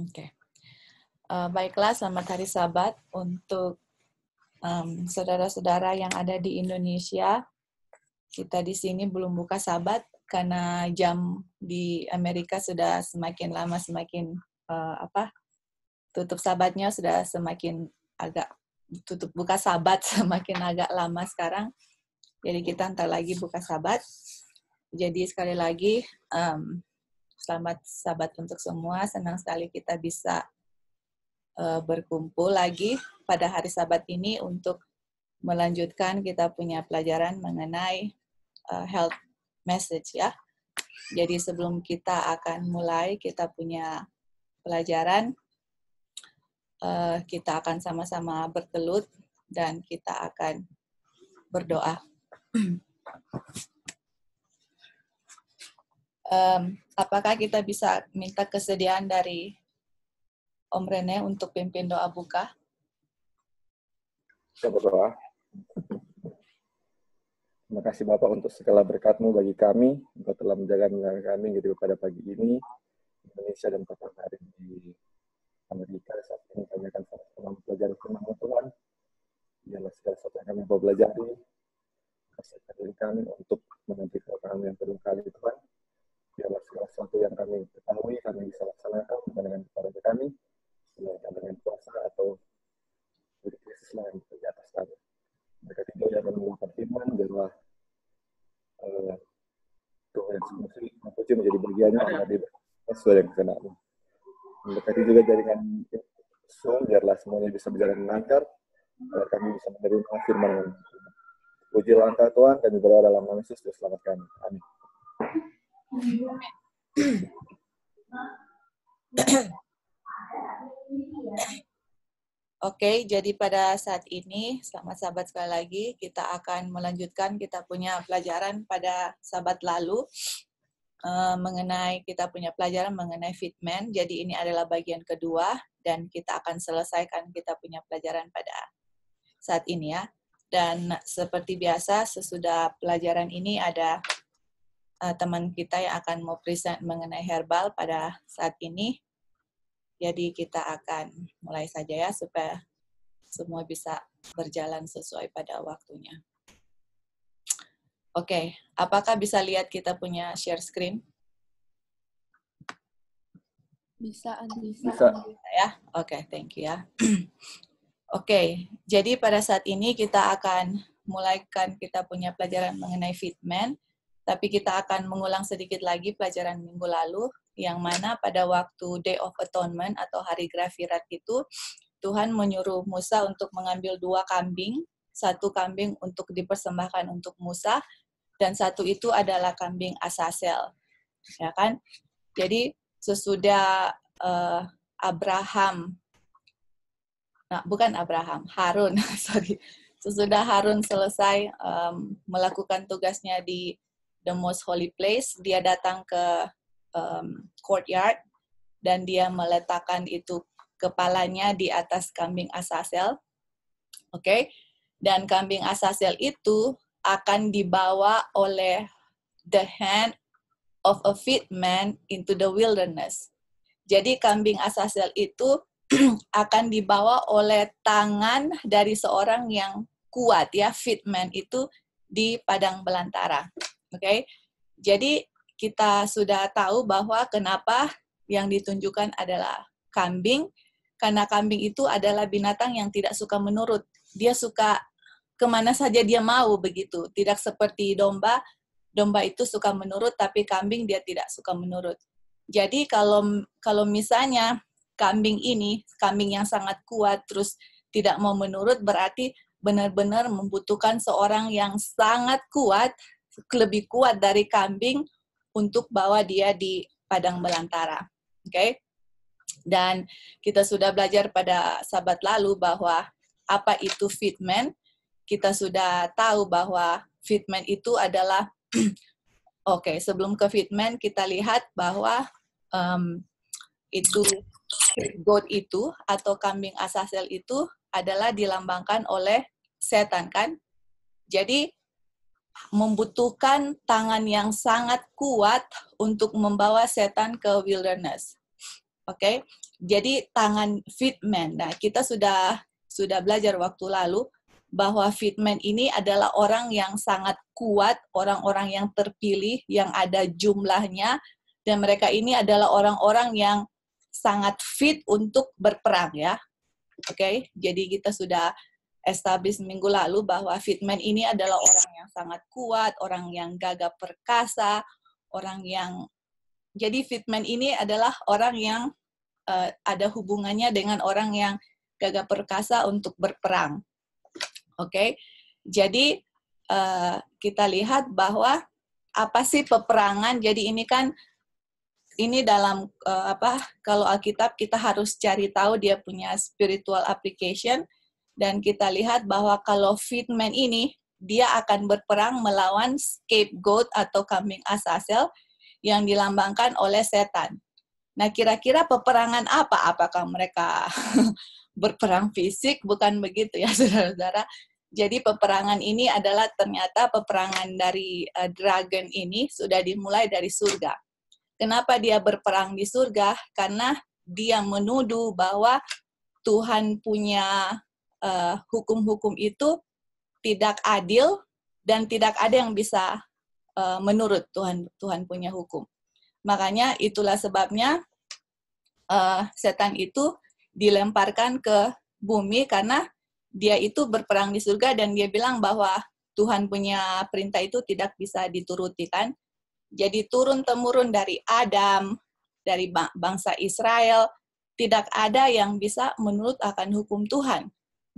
Oke. Okay. Uh, baiklah, selamat hari Sabat untuk um, saudara-saudara yang ada di Indonesia. Kita di sini belum buka Sabat karena jam di Amerika sudah semakin lama semakin uh, apa tutup Sabatnya sudah semakin agak tutup buka Sabat semakin agak lama sekarang. Jadi kita ntar lagi buka Sabat. Jadi sekali lagi um, Selamat sahabat untuk semua. Senang sekali kita bisa uh, berkumpul lagi pada hari sabat ini untuk melanjutkan kita punya pelajaran mengenai uh, health message ya. Jadi sebelum kita akan mulai kita punya pelajaran, uh, kita akan sama-sama bertelut dan kita akan berdoa. um, apakah kita bisa minta kesediaan dari Om Rene untuk pimpin doa buka? Kita berdoa. Terima kasih Bapak untuk segala berkatmu bagi kami. Engkau telah menjaga kami gitu pada pagi ini. Indonesia dan kota hari di Amerika saat ini kami akan sama-sama mempelajari firman Tuhan. Biarlah segala sesuatu yang kami mau pelajari. Kasih kami untuk menanti kami yang kedua kali Tuhan segala sesuatu yang kami ketahui kami bisa laksanakan dengan kepada kami dengan dengan puasa atau dari krisis lain di atas kami. Mereka tidak yang menunggu firman biarlah uh, Tuhan yang suci menjadi bagiannya di sesuai yang kenamu mendekati juga jaringan Zoom biarlah semuanya bisa berjalan lancar agar kami bisa menerima firman Puji langkah Tuhan, kami berdoa dalam nama Yesus, selamat kami. Oke, jadi pada saat ini, selamat sahabat sekali lagi, kita akan melanjutkan kita punya pelajaran pada sahabat lalu uh, mengenai kita punya pelajaran mengenai fitment. Jadi ini adalah bagian kedua dan kita akan selesaikan kita punya pelajaran pada saat ini ya. Dan seperti biasa, sesudah pelajaran ini ada uh, teman kita yang akan mau present mengenai herbal pada saat ini. Jadi kita akan mulai saja ya supaya semua bisa berjalan sesuai pada waktunya. Oke, okay. apakah bisa lihat kita punya share screen? Bisa, bisa. Bisa. Ya, oke, okay, thank you ya. oke, okay. jadi pada saat ini kita akan mulaikan kita punya pelajaran mengenai fitment tapi kita akan mengulang sedikit lagi pelajaran minggu lalu, yang mana pada waktu Day of Atonement atau Hari Grafirat itu, Tuhan menyuruh Musa untuk mengambil dua kambing, satu kambing untuk dipersembahkan untuk Musa, dan satu itu adalah kambing Asasel. Ya kan? Jadi sesudah uh, Abraham, nah bukan Abraham, Harun, sorry, sesudah Harun selesai um, melakukan tugasnya di the most holy place, dia datang ke um, courtyard dan dia meletakkan itu kepalanya di atas kambing Asasel. Oke. Okay? Dan kambing Asasel itu akan dibawa oleh the hand of a fit man into the wilderness. Jadi kambing Asasel itu akan dibawa oleh tangan dari seorang yang kuat ya, fit man itu di padang belantara. Oke. Okay? Jadi kita sudah tahu bahwa kenapa yang ditunjukkan adalah kambing karena kambing itu adalah binatang yang tidak suka menurut. Dia suka ke mana saja dia mau begitu. Tidak seperti domba, domba itu suka menurut, tapi kambing dia tidak suka menurut. Jadi kalau kalau misalnya kambing ini, kambing yang sangat kuat, terus tidak mau menurut, berarti benar-benar membutuhkan seorang yang sangat kuat lebih kuat dari kambing untuk bawa dia di padang belantara. Oke. Okay? Dan kita sudah belajar pada sahabat lalu bahwa apa itu fitment. Kita sudah tahu bahwa fitment itu adalah oke, okay, sebelum ke fitment kita lihat bahwa um, itu goat itu atau kambing asasel itu adalah dilambangkan oleh setan kan. Jadi membutuhkan tangan yang sangat kuat untuk membawa setan ke wilderness. Oke, okay? Jadi tangan fitman. Nah, kita sudah sudah belajar waktu lalu bahwa fitman ini adalah orang yang sangat kuat, orang-orang yang terpilih, yang ada jumlahnya, dan mereka ini adalah orang-orang yang sangat fit untuk berperang ya. Oke, okay? jadi kita sudah establish minggu lalu bahwa fitman ini adalah orang yang sangat kuat, orang yang gagah perkasa, orang yang jadi fitman ini adalah orang yang uh, ada hubungannya dengan orang yang gagah perkasa untuk berperang. Oke, okay? jadi uh, kita lihat bahwa apa sih peperangan? Jadi ini kan ini dalam uh, apa? Kalau Alkitab kita harus cari tahu dia punya spiritual application dan kita lihat bahwa kalau fitman ini dia akan berperang melawan scapegoat atau kambing asasel yang dilambangkan oleh setan. Nah, kira-kira peperangan apa? Apakah mereka berperang fisik? Bukan begitu ya, saudara-saudara. Jadi peperangan ini adalah ternyata peperangan dari uh, dragon ini sudah dimulai dari surga. Kenapa dia berperang di surga? Karena dia menuduh bahwa Tuhan punya uh, hukum-hukum itu tidak adil dan tidak ada yang bisa uh, menurut Tuhan Tuhan punya hukum. Makanya itulah sebabnya uh, setan itu dilemparkan ke bumi karena dia itu berperang di surga dan dia bilang bahwa Tuhan punya perintah itu tidak bisa dituruti kan. Jadi turun temurun dari Adam, dari bangsa Israel, tidak ada yang bisa menurut akan hukum Tuhan.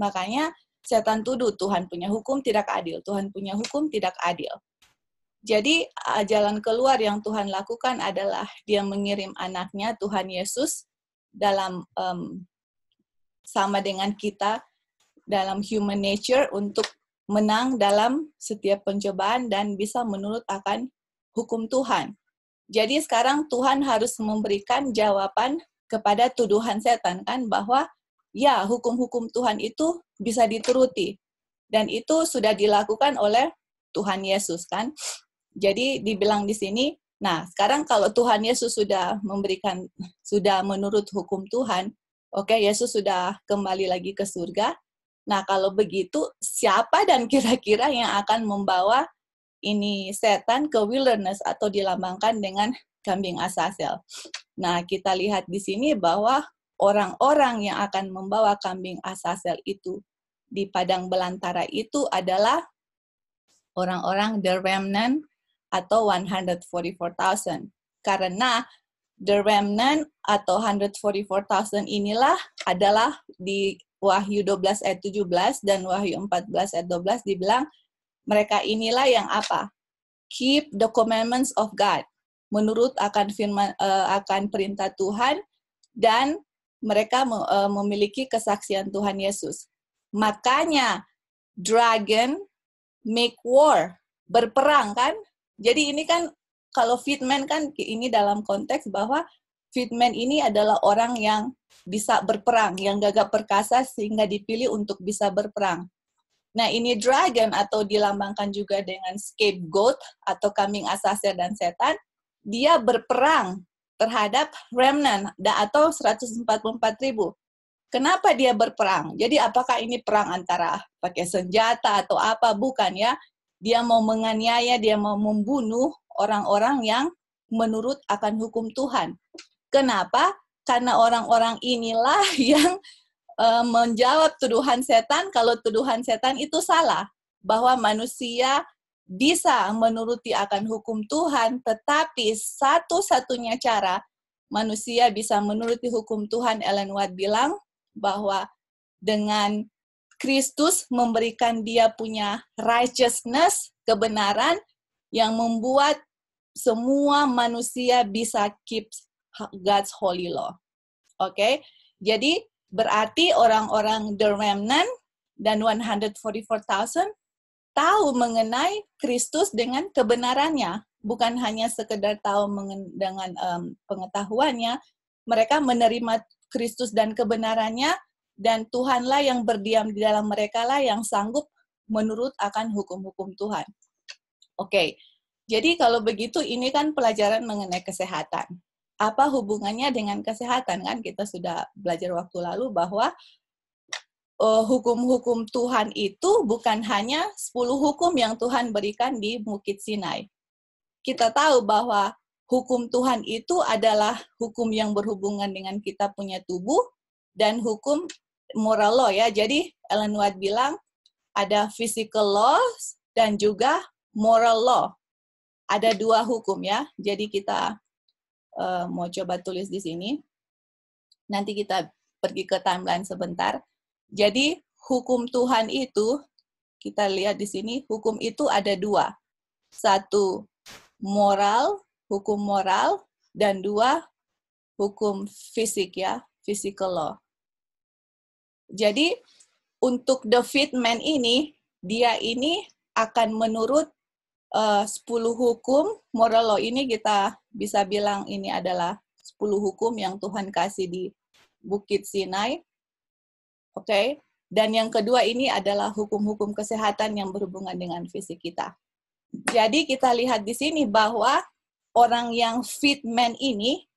Makanya setan tuduh Tuhan punya hukum tidak adil, Tuhan punya hukum tidak adil. Jadi jalan keluar yang Tuhan lakukan adalah dia mengirim anaknya Tuhan Yesus dalam um, sama dengan kita dalam human nature untuk menang dalam setiap pencobaan dan bisa menurut akan hukum Tuhan. Jadi sekarang Tuhan harus memberikan jawaban kepada tuduhan setan kan bahwa ya hukum-hukum Tuhan itu bisa dituruti dan itu sudah dilakukan oleh Tuhan Yesus kan. Jadi dibilang di sini, nah sekarang kalau Tuhan Yesus sudah memberikan sudah menurut hukum Tuhan, oke okay, Yesus sudah kembali lagi ke surga. Nah, kalau begitu, siapa dan kira-kira yang akan membawa ini setan ke wilderness atau dilambangkan dengan kambing asasel? Nah, kita lihat di sini bahwa orang-orang yang akan membawa kambing asasel itu di padang belantara itu adalah orang-orang the remnant atau 144,000. Karena the remnant atau 144,000 inilah adalah di Wahyu 12 ayat 17 dan Wahyu 14 ayat 12 dibilang mereka inilah yang apa? Keep the commandments of God. Menurut akan firman uh, akan perintah Tuhan dan mereka uh, memiliki kesaksian Tuhan Yesus. Makanya dragon make war, berperang kan? Jadi ini kan kalau fitman kan ini dalam konteks bahwa fitman ini adalah orang yang bisa berperang, yang gagah perkasa sehingga dipilih untuk bisa berperang. Nah, ini dragon atau dilambangkan juga dengan scapegoat atau kambing asasya dan setan, dia berperang terhadap remnant atau 144 ribu. Kenapa dia berperang? Jadi apakah ini perang antara pakai senjata atau apa? Bukan ya. Dia mau menganiaya, dia mau membunuh orang-orang yang menurut akan hukum Tuhan. Kenapa? karena orang-orang inilah yang uh, menjawab tuduhan setan kalau tuduhan setan itu salah bahwa manusia bisa menuruti akan hukum Tuhan tetapi satu-satunya cara manusia bisa menuruti hukum Tuhan Ellen White bilang bahwa dengan Kristus memberikan dia punya righteousness, kebenaran yang membuat semua manusia bisa keep God's holy law. Oke, okay? jadi berarti orang-orang the remnant dan 144,000 tahu mengenai Kristus dengan kebenarannya, bukan hanya sekedar tahu dengan um, pengetahuannya, mereka menerima Kristus dan kebenarannya, dan Tuhanlah yang berdiam di dalam mereka lah yang sanggup menurut akan hukum-hukum Tuhan. Oke, okay. jadi kalau begitu ini kan pelajaran mengenai kesehatan apa hubungannya dengan kesehatan kan? Kita sudah belajar waktu lalu bahwa hukum-hukum Tuhan itu bukan hanya 10 hukum yang Tuhan berikan di Bukit Sinai. Kita tahu bahwa hukum Tuhan itu adalah hukum yang berhubungan dengan kita punya tubuh dan hukum moral law ya. Jadi Ellen White bilang ada physical laws dan juga moral law. Ada dua hukum ya. Jadi kita uh, mau coba tulis di sini. Nanti kita pergi ke timeline sebentar. Jadi hukum Tuhan itu kita lihat di sini hukum itu ada dua. Satu moral, hukum moral dan dua hukum fisik ya, physical law. Jadi untuk the fit man ini dia ini akan menurut uh, 10 hukum moral law ini kita bisa bilang ini adalah 10 hukum yang Tuhan kasih di Bukit Sinai. Oke. Okay? Dan yang kedua ini adalah hukum-hukum kesehatan yang berhubungan dengan fisik kita. Jadi kita lihat di sini bahwa orang yang fit man ini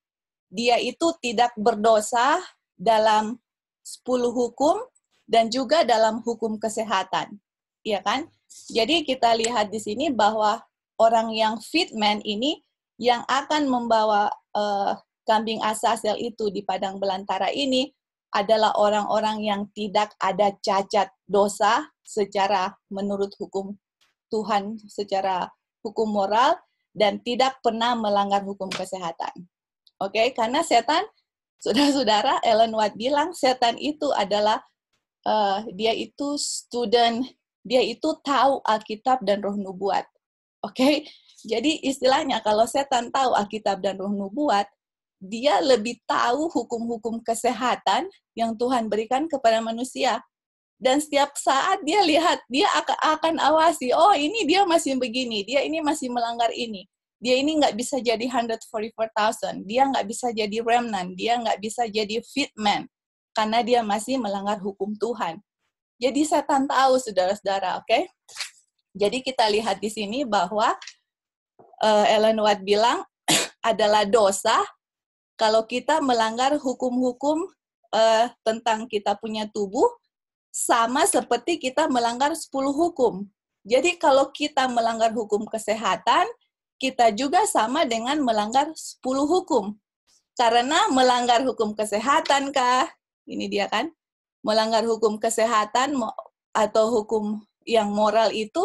dia itu tidak berdosa dalam 10 hukum dan juga dalam hukum kesehatan. Iya kan? Jadi kita lihat di sini bahwa orang yang fit man ini yang akan membawa uh, kambing asasel itu di padang belantara ini adalah orang-orang yang tidak ada cacat dosa secara menurut hukum Tuhan, secara hukum moral, dan tidak pernah melanggar hukum kesehatan. Oke, okay? karena setan, saudara-saudara, Ellen White bilang setan itu adalah uh, dia itu student dia itu tahu Alkitab dan Roh Nubuat. Oke, okay? jadi istilahnya kalau setan tahu Alkitab dan Roh Nubuat, dia lebih tahu hukum-hukum kesehatan yang Tuhan berikan kepada manusia. Dan setiap saat dia lihat, dia akan, awasi, oh ini dia masih begini, dia ini masih melanggar ini. Dia ini nggak bisa jadi 144,000, dia nggak bisa jadi remnant, dia nggak bisa jadi fit man, karena dia masih melanggar hukum Tuhan. Jadi setan tahu saudara-saudara, oke? Okay? Jadi kita lihat di sini bahwa uh, Ellen White bilang adalah dosa kalau kita melanggar hukum-hukum uh, tentang kita punya tubuh sama seperti kita melanggar 10 hukum. Jadi kalau kita melanggar hukum kesehatan, kita juga sama dengan melanggar 10 hukum. Karena melanggar hukum kesehatan kah? Ini dia kan melanggar hukum kesehatan atau hukum yang moral itu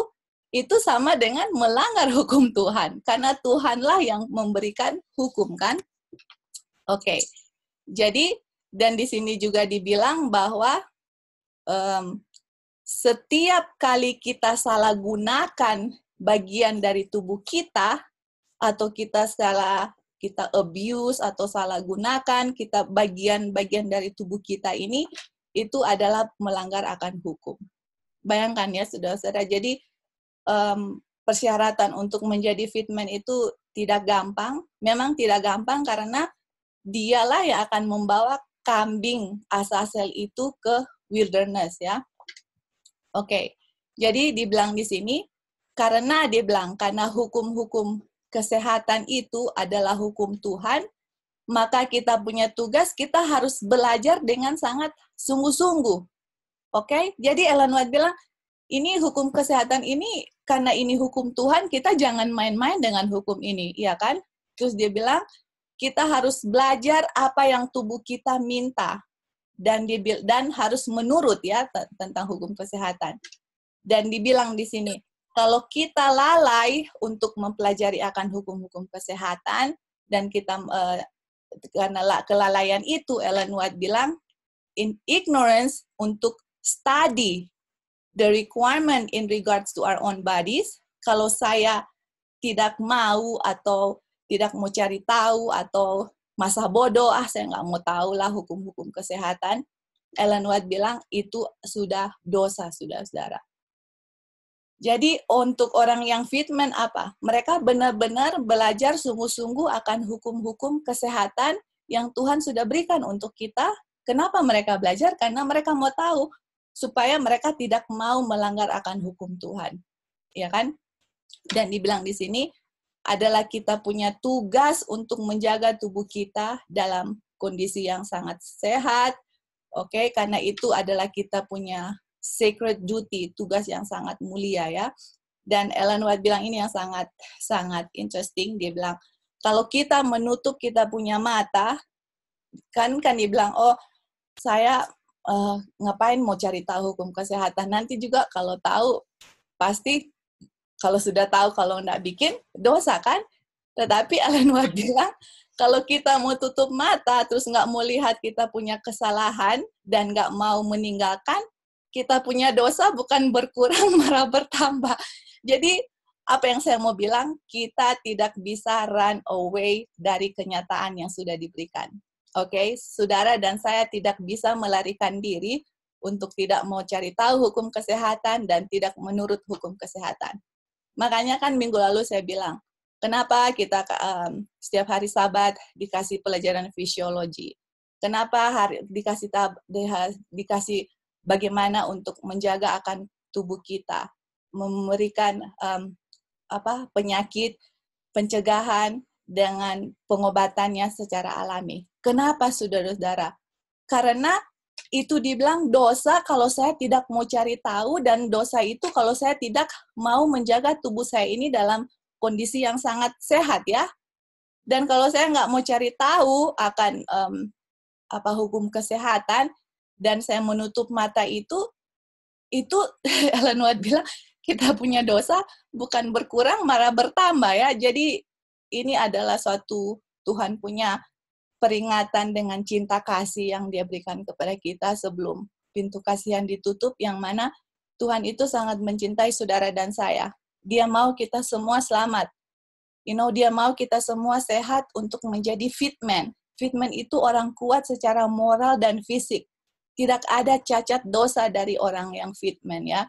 itu sama dengan melanggar hukum Tuhan karena Tuhanlah yang memberikan hukum kan oke jadi dan di sini juga dibilang bahwa um, setiap kali kita salah gunakan bagian dari tubuh kita atau kita salah kita abuse atau salah gunakan kita bagian-bagian dari tubuh kita ini itu adalah melanggar akan hukum. Bayangkan ya, saudara-saudara. Jadi um, persyaratan untuk menjadi fitman itu tidak gampang. Memang tidak gampang karena dialah yang akan membawa kambing asasel itu ke wilderness ya. Oke, okay. jadi dibilang di sini karena dia bilang karena hukum-hukum kesehatan itu adalah hukum Tuhan, maka kita punya tugas, kita harus belajar dengan sangat sungguh-sungguh. Oke, okay? jadi Ellen White bilang, ini hukum kesehatan ini, karena ini hukum Tuhan, kita jangan main-main dengan hukum ini, iya kan? Terus dia bilang, kita harus belajar apa yang tubuh kita minta dan dibil dan harus menurut ya tentang hukum kesehatan. Dan dibilang di sini, kalau kita lalai untuk mempelajari akan hukum-hukum kesehatan dan kita uh, karena kelalaian itu Ellen White bilang in ignorance untuk study the requirement in regards to our own bodies kalau saya tidak mau atau tidak mau cari tahu atau masa bodoh ah saya nggak mau tahu lah hukum-hukum kesehatan Ellen White bilang itu sudah dosa sudah saudara jadi untuk orang yang fitman apa? Mereka benar-benar belajar sungguh-sungguh akan hukum-hukum kesehatan yang Tuhan sudah berikan untuk kita. Kenapa mereka belajar? Karena mereka mau tahu supaya mereka tidak mau melanggar akan hukum Tuhan. Ya kan? Dan dibilang di sini adalah kita punya tugas untuk menjaga tubuh kita dalam kondisi yang sangat sehat. Oke, okay? karena itu adalah kita punya sacred duty, tugas yang sangat mulia ya. Dan Ellen White bilang ini yang sangat sangat interesting. Dia bilang kalau kita menutup kita punya mata, kan kan dia bilang oh saya uh, ngapain mau cari tahu hukum kesehatan nanti juga kalau tahu pasti kalau sudah tahu kalau nggak bikin dosa kan tetapi Ellen White bilang kalau kita mau tutup mata terus nggak mau lihat kita punya kesalahan dan nggak mau meninggalkan kita punya dosa bukan berkurang malah bertambah. Jadi apa yang saya mau bilang, kita tidak bisa run away dari kenyataan yang sudah diberikan. Oke, okay? saudara dan saya tidak bisa melarikan diri untuk tidak mau cari tahu hukum kesehatan dan tidak menurut hukum kesehatan. Makanya kan minggu lalu saya bilang, kenapa kita um, setiap hari Sabat dikasih pelajaran fisiologi? Kenapa hari dikasih tab, dikasih bagaimana untuk menjaga akan tubuh kita, memberikan um, apa penyakit pencegahan dengan pengobatannya secara alami. Kenapa saudara-saudara? Karena itu dibilang dosa kalau saya tidak mau cari tahu dan dosa itu kalau saya tidak mau menjaga tubuh saya ini dalam kondisi yang sangat sehat ya. Dan kalau saya nggak mau cari tahu akan um, apa hukum kesehatan, dan saya menutup mata itu itu White bilang kita punya dosa bukan berkurang malah bertambah ya. Jadi ini adalah suatu Tuhan punya peringatan dengan cinta kasih yang dia berikan kepada kita sebelum pintu kasihan ditutup yang mana Tuhan itu sangat mencintai saudara dan saya. Dia mau kita semua selamat. You know, dia mau kita semua sehat untuk menjadi fit man. Fit man itu orang kuat secara moral dan fisik tidak ada cacat dosa dari orang yang fitman ya.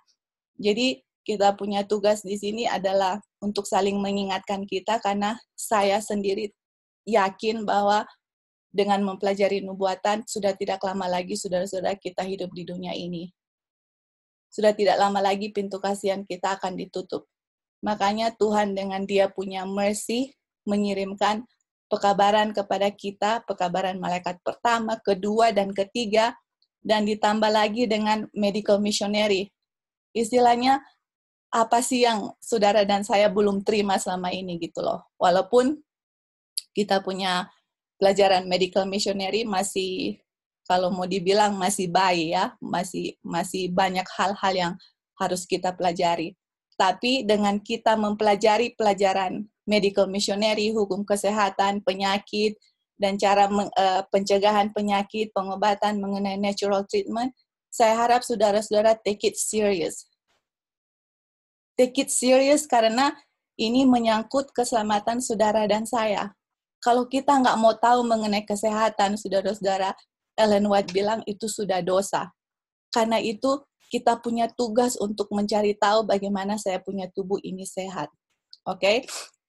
Jadi kita punya tugas di sini adalah untuk saling mengingatkan kita karena saya sendiri yakin bahwa dengan mempelajari nubuatan sudah tidak lama lagi saudara-saudara kita hidup di dunia ini. Sudah tidak lama lagi pintu kasihan kita akan ditutup. Makanya Tuhan dengan dia punya mercy mengirimkan pekabaran kepada kita, pekabaran malaikat pertama, kedua, dan ketiga, dan ditambah lagi dengan medical missionary. Istilahnya apa sih yang saudara dan saya belum terima selama ini gitu loh. Walaupun kita punya pelajaran medical missionary masih kalau mau dibilang masih baik ya, masih masih banyak hal-hal yang harus kita pelajari. Tapi dengan kita mempelajari pelajaran medical missionary, hukum kesehatan, penyakit, dan cara uh, pencegahan penyakit, pengobatan mengenai natural treatment, saya harap saudara-saudara take it serious. Take it serious karena ini menyangkut keselamatan saudara dan saya. Kalau kita nggak mau tahu mengenai kesehatan saudara-saudara, Ellen White bilang itu sudah dosa. Karena itu kita punya tugas untuk mencari tahu bagaimana saya punya tubuh ini sehat. Oke, okay?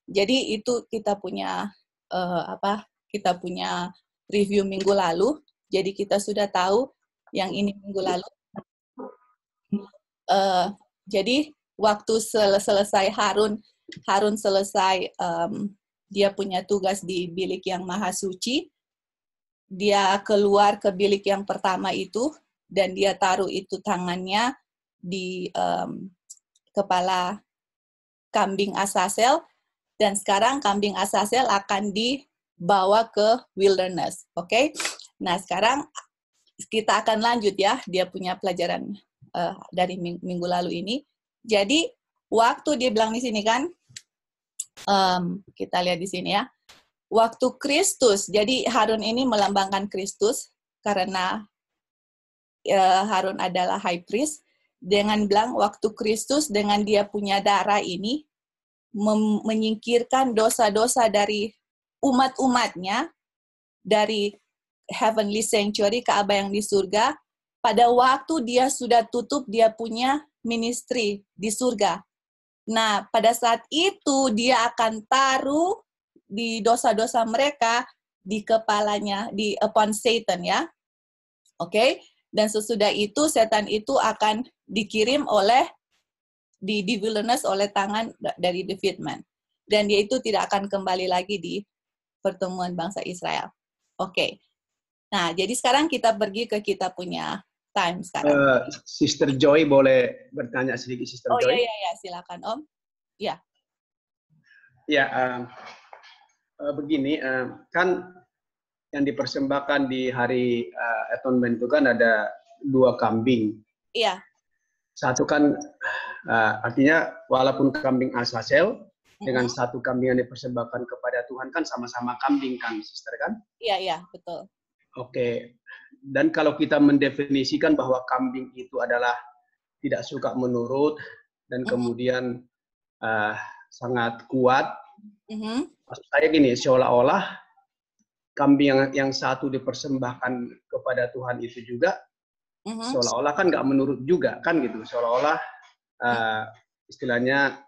jadi itu kita punya uh, apa kita punya review minggu lalu, jadi kita sudah tahu yang ini minggu lalu. Uh, jadi waktu sel selesai Harun, Harun selesai um, dia punya tugas di bilik yang maha suci, dia keluar ke bilik yang pertama itu dan dia taruh itu tangannya di um, kepala kambing Asasel dan sekarang kambing Asasel akan di bawa ke wilderness. Oke, okay? nah sekarang kita akan lanjut ya. Dia punya pelajaran uh, dari minggu lalu ini. Jadi waktu dia bilang di sini kan, um, kita lihat di sini ya. Waktu Kristus, jadi Harun ini melambangkan Kristus karena uh, Harun adalah high priest. Dengan bilang waktu Kristus dengan dia punya darah ini menyingkirkan dosa-dosa dari umat-umatnya dari heavenly sanctuary Ka'bah yang di surga pada waktu dia sudah tutup dia punya ministry di surga. Nah, pada saat itu dia akan taruh di dosa-dosa mereka di kepalanya, di upon Satan ya. Oke? Okay? Dan sesudah itu setan itu akan dikirim oleh di, di wilderness oleh tangan dari the man. dan dia itu tidak akan kembali lagi di pertemuan bangsa Israel. Oke. Okay. Nah, jadi sekarang kita pergi ke kita punya time sekarang. Uh, Sister Joy boleh bertanya sedikit, Sister oh, Joy? Oh iya, iya, silakan Om. Ya. Ya, uh, uh, begini, uh, kan yang dipersembahkan di hari uh, atonement itu kan ada dua kambing. Iya. Satu kan uh, artinya walaupun kambing Asasel mm-hmm. dengan satu kambing yang dipersembahkan kepada Tuhan kan sama-sama kambing kan, Sister kan? Iya, iya, betul. Oke. Dan kalau kita mendefinisikan bahwa kambing itu adalah tidak suka menurut dan mm-hmm. kemudian uh, sangat kuat. Mm-hmm. Maksud saya gini, seolah-olah kambing yang yang satu dipersembahkan kepada Tuhan itu juga uh-huh. seolah-olah kan nggak menurut juga kan gitu seolah-olah uh, istilahnya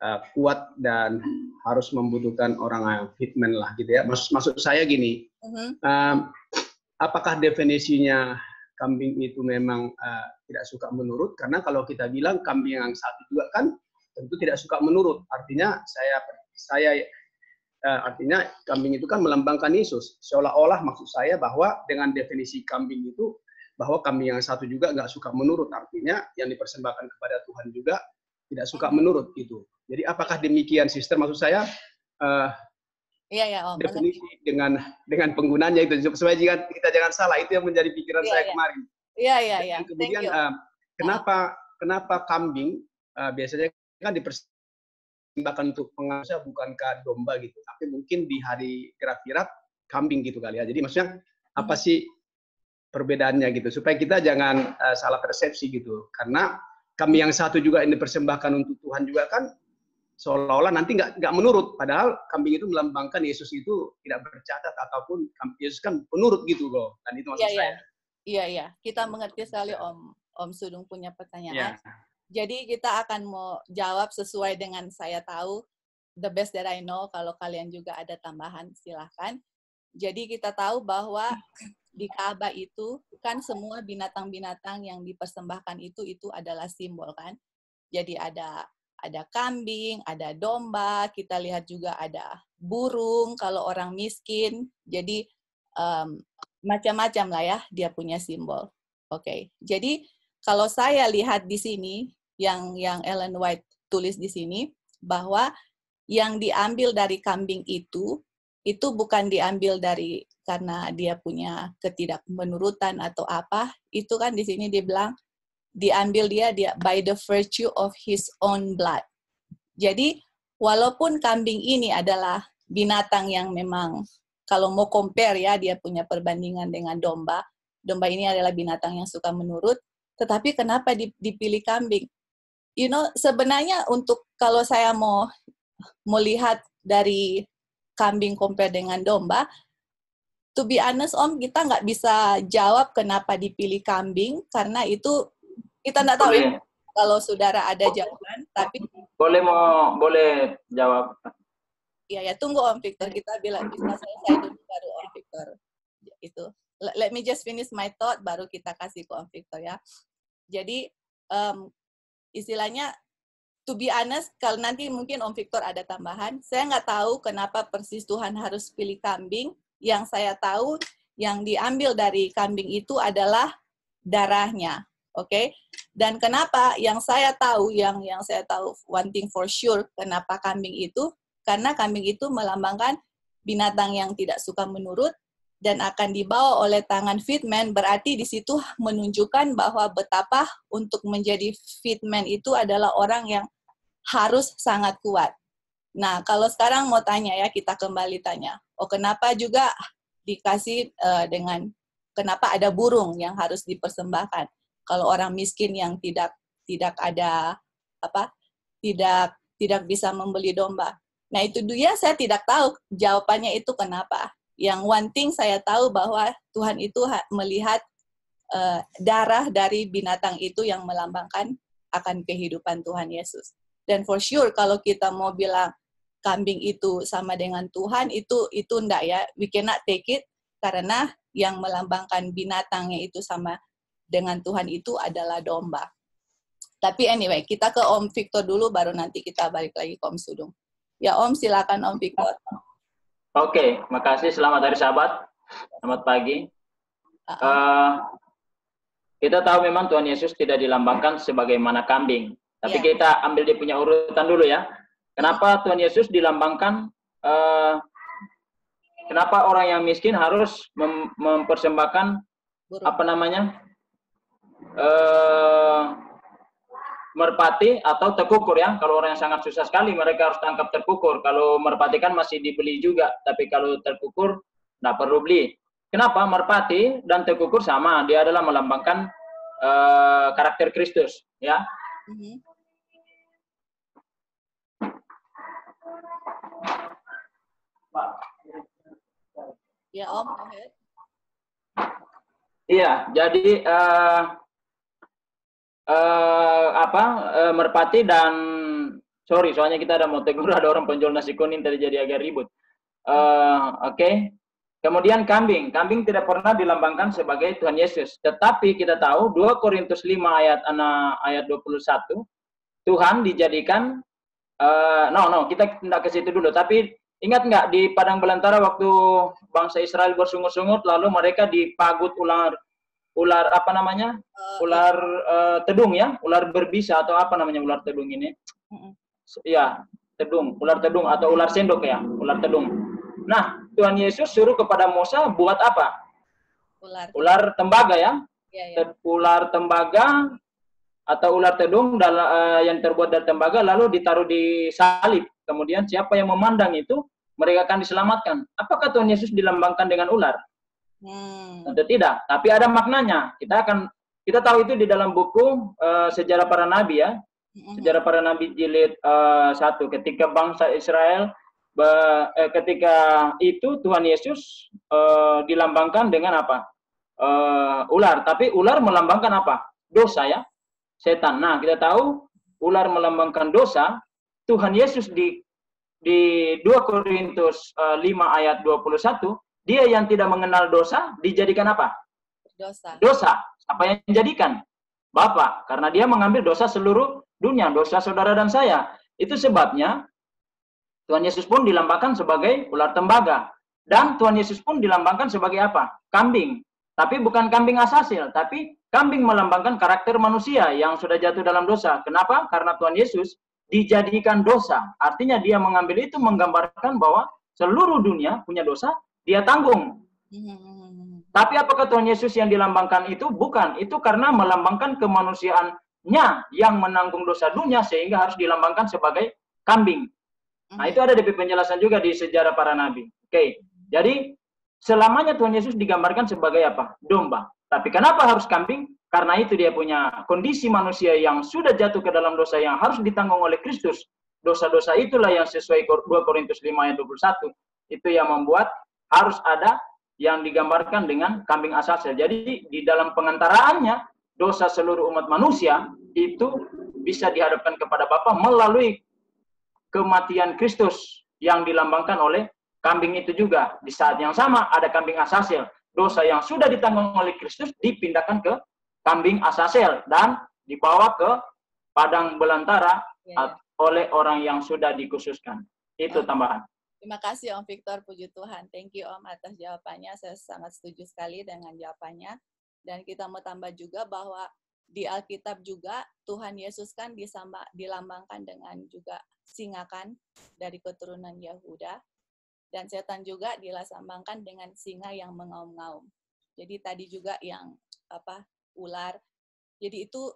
uh, kuat dan harus membutuhkan orang yang fitman lah gitu ya maksud maksud saya gini uh-huh. um, apakah definisinya kambing itu memang uh, tidak suka menurut karena kalau kita bilang kambing yang satu juga kan tentu tidak suka menurut artinya saya saya uh, artinya kambing itu kan melambangkan Yesus. Seolah-olah maksud saya bahwa dengan definisi kambing itu bahwa kambing yang satu juga nggak suka menurut. Artinya yang dipersembahkan kepada Tuhan juga tidak suka menurut itu. Jadi apakah demikian sister maksud saya? Uh, Iya ya Om. Definisi dengan dengan penggunanya itu supaya jika kita jangan salah itu yang menjadi pikiran ya, saya ya. kemarin. Iya iya iya. Kemudian uh, kenapa kenapa kambing uh, biasanya kan dipersembahkan bahkan untuk pengasah bukankah domba gitu, tapi mungkin di hari gerak-gerak kambing gitu kali ya. Jadi maksudnya apa hmm. sih perbedaannya gitu supaya kita jangan uh, salah persepsi gitu. Karena kami yang satu juga ini dipersembahkan untuk Tuhan juga kan seolah-olah nanti nggak nggak menurut padahal kambing itu melambangkan Yesus itu tidak bercatat ataupun Yesus kan penurut gitu loh dan itu maksud iya, saya. Iya iya iya kita mengerti sekali Om Om Sudung punya pertanyaan. Yeah. Jadi kita akan mau jawab sesuai dengan saya tahu the best that I know. Kalau kalian juga ada tambahan silahkan. Jadi kita tahu bahwa di Ka'bah itu kan semua binatang-binatang yang dipersembahkan itu itu adalah simbol kan. Jadi ada ada kambing, ada domba, kita lihat juga ada burung kalau orang miskin. Jadi um, macam-macam lah ya dia punya simbol. Oke. Okay. Jadi kalau saya lihat di sini yang yang Ellen White tulis di sini bahwa yang diambil dari kambing itu itu bukan diambil dari karena dia punya ketidakmenurutan atau apa itu kan di sini dia bilang diambil dia dia by the virtue of his own blood jadi walaupun kambing ini adalah binatang yang memang kalau mau compare ya dia punya perbandingan dengan domba domba ini adalah binatang yang suka menurut tetapi kenapa dipilih kambing? You know, sebenarnya untuk kalau saya mau melihat dari kambing compare dengan domba, to be honest Om, kita nggak bisa jawab kenapa dipilih kambing, karena itu kita nggak tahu ya kalau saudara ada jawaban, tapi boleh mau boleh jawab. Iya ya, tunggu Om Victor, kita bilang bisa selesai dulu baru Om Victor. Itu let me just finish my thought baru kita kasih ke Om Victor ya. Jadi um, istilahnya to be honest kalau nanti mungkin Om Victor ada tambahan, saya nggak tahu kenapa persis Tuhan harus pilih kambing. Yang saya tahu yang diambil dari kambing itu adalah darahnya, oke? Okay? Dan kenapa yang saya tahu, yang yang saya tahu one thing for sure, kenapa kambing itu? Karena kambing itu melambangkan binatang yang tidak suka menurut dan akan dibawa oleh tangan fitman berarti di situ menunjukkan bahwa betapa untuk menjadi fitman itu adalah orang yang harus sangat kuat. Nah, kalau sekarang mau tanya ya, kita kembali tanya. Oh, kenapa juga dikasih uh, dengan kenapa ada burung yang harus dipersembahkan? Kalau orang miskin yang tidak tidak ada apa? tidak tidak bisa membeli domba. Nah, itu dia saya tidak tahu jawabannya itu kenapa yang one thing saya tahu bahwa Tuhan itu melihat uh, darah dari binatang itu yang melambangkan akan kehidupan Tuhan Yesus. Dan for sure kalau kita mau bilang kambing itu sama dengan Tuhan itu itu enggak ya. We cannot take it karena yang melambangkan binatangnya itu sama dengan Tuhan itu adalah domba. Tapi anyway, kita ke Om Victor dulu baru nanti kita balik lagi ke Om Sudung. Ya Om, silakan Om Victor. Oke, makasih. Selamat hari sahabat. Selamat pagi. Uh -uh. Uh, kita tahu memang Tuhan Yesus tidak dilambangkan sebagaimana kambing. Tapi yeah. kita ambil dia punya urutan dulu ya. Kenapa Tuhan Yesus dilambangkan? Uh, kenapa orang yang miskin harus mem mempersembahkan Burung. apa namanya? Uh, merpati atau terkukur ya. Kalau orang yang sangat susah sekali mereka harus tangkap terkukur. Kalau merpati kan masih dibeli juga, tapi kalau terkukur nggak perlu beli. Kenapa? Merpati dan terkukur sama. Dia adalah melambangkan uh, karakter Kristus, ya. Mm -hmm. Ya Om, Iya, jadi uh, uh, apa uh, merpati dan sorry soalnya kita ada mau tegur ada orang penjual nasi kuning tadi jadi agak ribut. Uh, Oke. Okay. Kemudian kambing. Kambing tidak pernah dilambangkan sebagai Tuhan Yesus. Tetapi kita tahu 2 Korintus 5 ayat 6 ayat 21 Tuhan dijadikan uh, no no kita tidak ke situ dulu tapi ingat nggak di padang belantara waktu bangsa Israel bersungut-sungut lalu mereka dipagut ular ular apa namanya? Uh, ular uh, tedung ya, ular berbisa atau apa namanya ular tedung ini? Uh, ya, tedung, ular tedung atau ular sendok ya, ular tedung. Nah, Tuhan Yesus suruh kepada Musa buat apa? Ular. Ular tembaga ya. ya, ya. Ular tembaga atau ular tedung uh, yang terbuat dari tembaga lalu ditaruh di salib. Kemudian siapa yang memandang itu mereka akan diselamatkan. Apakah Tuhan Yesus dilambangkan dengan ular? Hmm. Tentu tidak, tapi ada maknanya. Kita akan kita tahu itu di dalam buku uh, sejarah para nabi ya. Hmm. Sejarah para nabi jilid uh, satu. Ketika bangsa Israel be, eh, ketika itu Tuhan Yesus uh, dilambangkan dengan apa? Uh, ular. Tapi ular melambangkan apa? Dosa ya, setan. Nah kita tahu ular melambangkan dosa. Tuhan Yesus di di 2 Korintus uh, 5 ayat 21 dia yang tidak mengenal dosa dijadikan apa? Dosa. Dosa. Apa yang dijadikan? Bapak. Karena dia mengambil dosa seluruh dunia, dosa saudara dan saya. Itu sebabnya Tuhan Yesus pun dilambangkan sebagai ular tembaga. Dan Tuhan Yesus pun dilambangkan sebagai apa? Kambing. Tapi bukan kambing asasil, tapi kambing melambangkan karakter manusia yang sudah jatuh dalam dosa. Kenapa? Karena Tuhan Yesus dijadikan dosa. Artinya dia mengambil itu menggambarkan bahwa seluruh dunia punya dosa dia tanggung. Hmm. Tapi apakah Tuhan Yesus yang dilambangkan itu? Bukan. Itu karena melambangkan kemanusiaannya yang menanggung dosa dunia sehingga harus dilambangkan sebagai kambing. Nah, itu ada di penjelasan juga di sejarah para nabi. Oke. Okay. Jadi selamanya Tuhan Yesus digambarkan sebagai apa? Domba. Tapi kenapa harus kambing? Karena itu dia punya kondisi manusia yang sudah jatuh ke dalam dosa yang harus ditanggung oleh Kristus. Dosa-dosa itulah yang sesuai 2 Korintus 5 ayat 21. Itu yang membuat harus ada yang digambarkan dengan kambing asasel. Jadi di dalam pengantaraannya dosa seluruh umat manusia itu bisa dihadapkan kepada Bapa melalui kematian Kristus yang dilambangkan oleh kambing itu juga. Di saat yang sama ada kambing asasel. Dosa yang sudah ditanggung oleh Kristus dipindahkan ke kambing asasel dan dibawa ke padang belantara ya. oleh orang yang sudah dikhususkan. Itu tambahan. Terima kasih Om Victor, puji Tuhan. Thank you Om atas jawabannya. Saya sangat setuju sekali dengan jawabannya. Dan kita mau tambah juga bahwa di Alkitab juga Tuhan Yesus kan disamba, dilambangkan dengan juga singa kan dari keturunan Yahuda. Dan setan juga dilambangkan dengan singa yang mengaum-ngaum. Jadi tadi juga yang apa ular. Jadi itu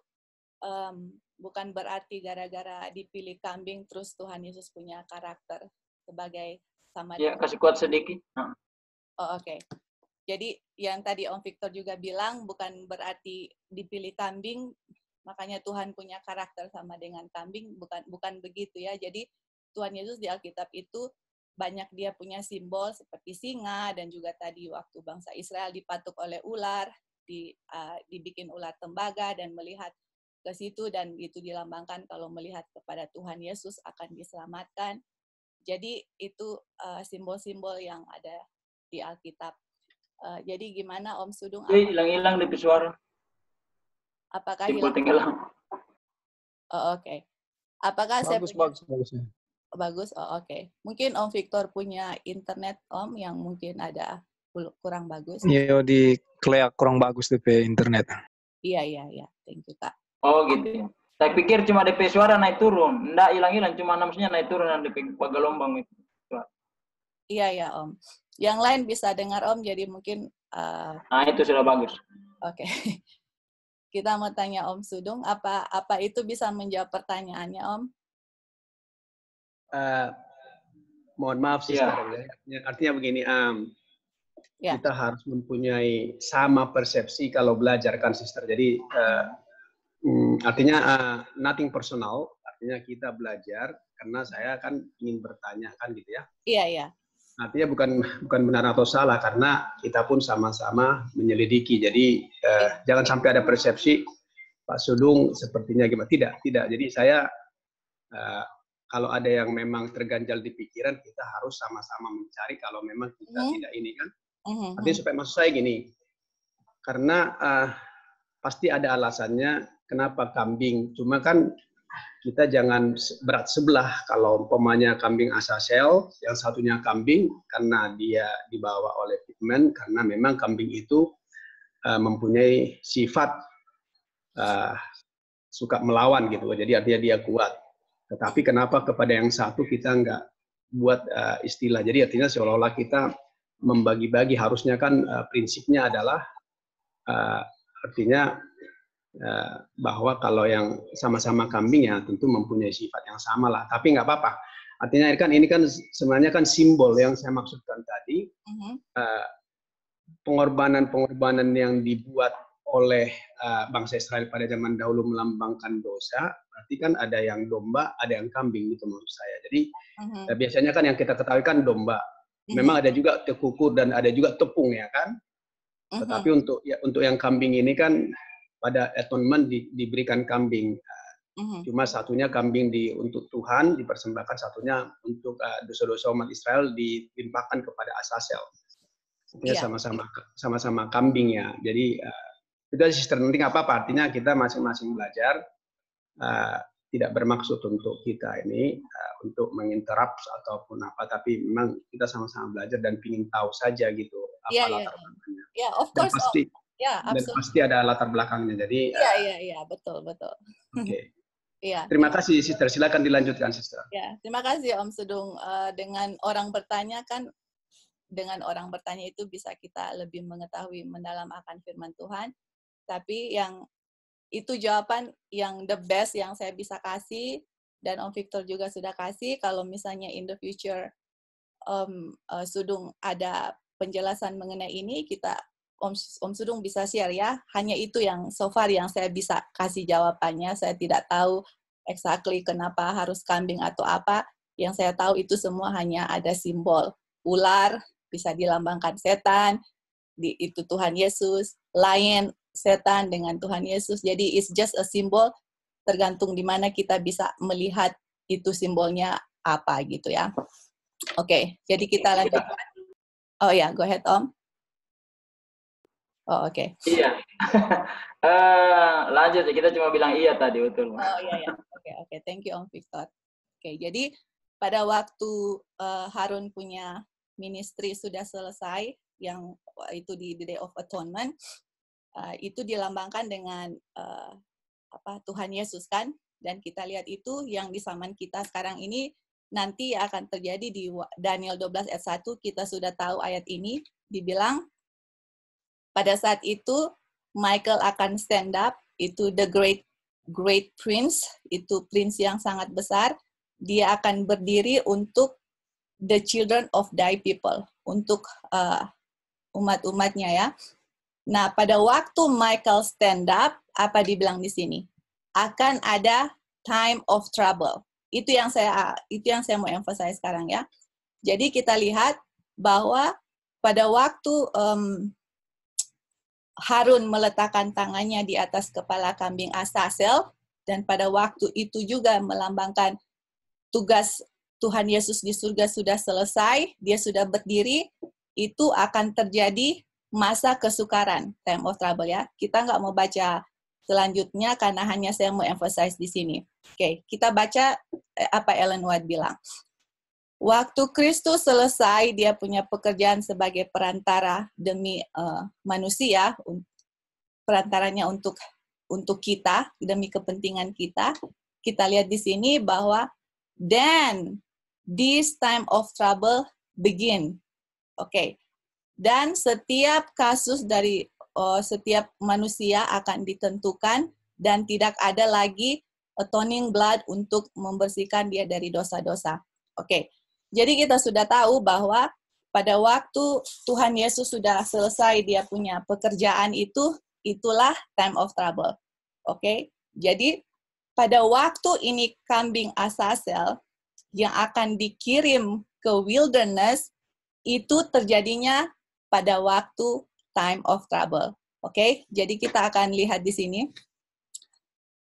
um, bukan berarti gara-gara dipilih kambing terus Tuhan Yesus punya karakter sebagai sama Ya, kasih kuat sedikit. Oh, oke. Okay. Jadi yang tadi Om Victor juga bilang bukan berarti dipilih kambing makanya Tuhan punya karakter sama dengan kambing, bukan bukan begitu ya. Jadi Tuhan Yesus di Alkitab itu banyak dia punya simbol seperti singa dan juga tadi waktu bangsa Israel dipatuk oleh ular, di, uh, dibikin ular tembaga dan melihat ke situ dan itu dilambangkan kalau melihat kepada Tuhan Yesus akan diselamatkan. Jadi itu uh, simbol-simbol yang ada di Alkitab. Uh, jadi gimana Om Sudung? Hilang-hilang di suara. Apakah Simbol hilang? tenggelam. Oh, Oke. Okay. Apakah bagus, saya bagus, bagus. Bagus, oh, oke. Okay. Mungkin Om Victor punya internet Om yang mungkin ada kurang bagus. Iya di Klea kurang bagus DP internet. Iya iya iya, thank you kak. Oh gitu ya. Saya pikir cuma DP suara naik turun, enggak hilang-hilang, cuma namanya naik turun dan DP gelombang itu. Iya iya Om. Yang lain bisa dengar Om, jadi mungkin. Uh... Nah itu sudah bagus. Oke. Okay. Kita mau tanya Om Sudung, apa apa itu bisa menjawab pertanyaannya Om? Uh, mohon maaf sih, yeah. Ya. artinya begini, um, yeah. kita harus mempunyai sama persepsi kalau belajar kan, sister. Jadi uh, um, artinya uh, nothing personal, artinya kita belajar karena saya kan ingin bertanya kan gitu ya. Iya iya. Artinya bukan bukan benar atau salah karena kita pun sama-sama menyelidiki. Jadi uh, jangan sampai ada persepsi Pak Sudung sepertinya gimana. Tidak, tidak. Jadi saya uh, kalau ada yang memang terganjal di pikiran, kita harus sama-sama mencari kalau memang kita mm. tidak ini kan. Mm-hmm. Artinya supaya maksud saya gini, karena uh, pasti ada alasannya kenapa kambing. Cuma kan kita jangan berat sebelah kalau umpamanya kambing asasel, yang satunya kambing karena dia dibawa oleh pigmen, karena memang kambing itu uh, mempunyai sifat uh, suka melawan gitu. Jadi artinya dia kuat tetapi kenapa kepada yang satu kita nggak buat uh, istilah? Jadi artinya seolah-olah kita membagi-bagi. Harusnya kan uh, prinsipnya adalah uh, artinya bahwa kalau yang sama-sama kambing ya tentu mempunyai sifat yang sama lah. Tapi nggak apa-apa. Artinya kan ini kan sebenarnya kan simbol yang saya maksudkan tadi. Uh, pengorbanan-pengorbanan yang dibuat oleh uh, bangsa Israel pada zaman dahulu melambangkan dosa, berarti kan ada yang domba, ada yang kambing gitu menurut saya. Jadi uh-huh. ya, biasanya kan yang kita ketahui kan domba. Uh-huh. Memang ada juga tekukur dan ada juga tepung ya kan. Uh-huh. Tetapi untuk ya untuk yang kambing ini kan pada atonement di, diberikan kambing. Uh-huh. Cuma satunya kambing di untuk Tuhan dipersembahkan, satunya untuk uh, dosa-dosa umat Israel dilimpahkan kepada Asasel. Artinya yeah. sama-sama sama-sama kambing ya. Jadi uh, itu sister nanti nggak apa-apa artinya kita masing-masing belajar uh, tidak bermaksud untuk kita ini uh, untuk menginterap ataupun apa tapi memang kita sama-sama belajar dan ingin tahu saja gitu apa yeah, latar yeah. belakangnya. Yeah, of course. Dan pasti, oh, yeah, dan pasti ada latar belakangnya. Jadi Iya, yeah, iya, iya, betul, betul. Oke. Okay. Iya. Terima kasih, Sister. Silakan dilanjutkan, Sister. Ya, terima kasih, Om Sudung. Uh, dengan orang bertanya kan, dengan orang bertanya itu bisa kita lebih mengetahui mendalam akan firman Tuhan tapi yang itu jawaban yang the best yang saya bisa kasih dan Om Victor juga sudah kasih kalau misalnya in the future um, uh, Sudung ada penjelasan mengenai ini kita Om, Om Sudung bisa share ya hanya itu yang so far yang saya bisa kasih jawabannya saya tidak tahu exactly kenapa harus kambing atau apa yang saya tahu itu semua hanya ada simbol ular bisa dilambangkan setan di, itu Tuhan Yesus lion setan dengan Tuhan Yesus. Jadi it's just a symbol tergantung di mana kita bisa melihat itu simbolnya apa gitu ya. Oke, okay, jadi kita lanjut. Oh ya, yeah, go ahead Om. Oh oke. Okay. Iya. uh, lanjut kita cuma bilang iya tadi betul. Oh iya ya. Oke okay, oke, okay. thank you Om Victor. Oke, okay, jadi pada waktu uh, Harun punya ministry sudah selesai yang itu di the Day of Atonement, uh, itu dilambangkan dengan uh, apa Tuhan Yesus kan dan kita lihat itu yang di zaman kita sekarang ini nanti akan terjadi di Daniel 12 ayat 1 kita sudah tahu ayat ini dibilang pada saat itu Michael akan stand up itu the great great prince itu prince yang sangat besar dia akan berdiri untuk the children of thy people untuk uh, umat-umatnya ya Nah, pada waktu Michael stand up, apa dibilang di sini? Akan ada time of trouble. Itu yang saya itu yang saya mau emphasize sekarang ya. Jadi kita lihat bahwa pada waktu um, Harun meletakkan tangannya di atas kepala kambing Asasel dan pada waktu itu juga melambangkan tugas Tuhan Yesus di surga sudah selesai, dia sudah berdiri, itu akan terjadi masa kesukaran, time of trouble ya. Kita nggak mau baca selanjutnya karena hanya saya mau emphasize di sini. Oke, okay, kita baca eh, apa Ellen White bilang. Waktu Kristus selesai, dia punya pekerjaan sebagai perantara demi uh, manusia, perantaranya untuk untuk kita demi kepentingan kita. Kita lihat di sini bahwa then this time of trouble begin. Oke. Okay. Dan setiap kasus dari uh, setiap manusia akan ditentukan dan tidak ada lagi atoning blood untuk membersihkan dia dari dosa-dosa. Oke. Jadi kita sudah tahu bahwa pada waktu Tuhan Yesus sudah selesai dia punya pekerjaan itu, itulah time of trouble. Oke, okay? jadi pada waktu ini kambing Asasel yang akan dikirim ke wilderness itu terjadinya pada waktu time of trouble. Oke, okay? jadi kita akan lihat di sini.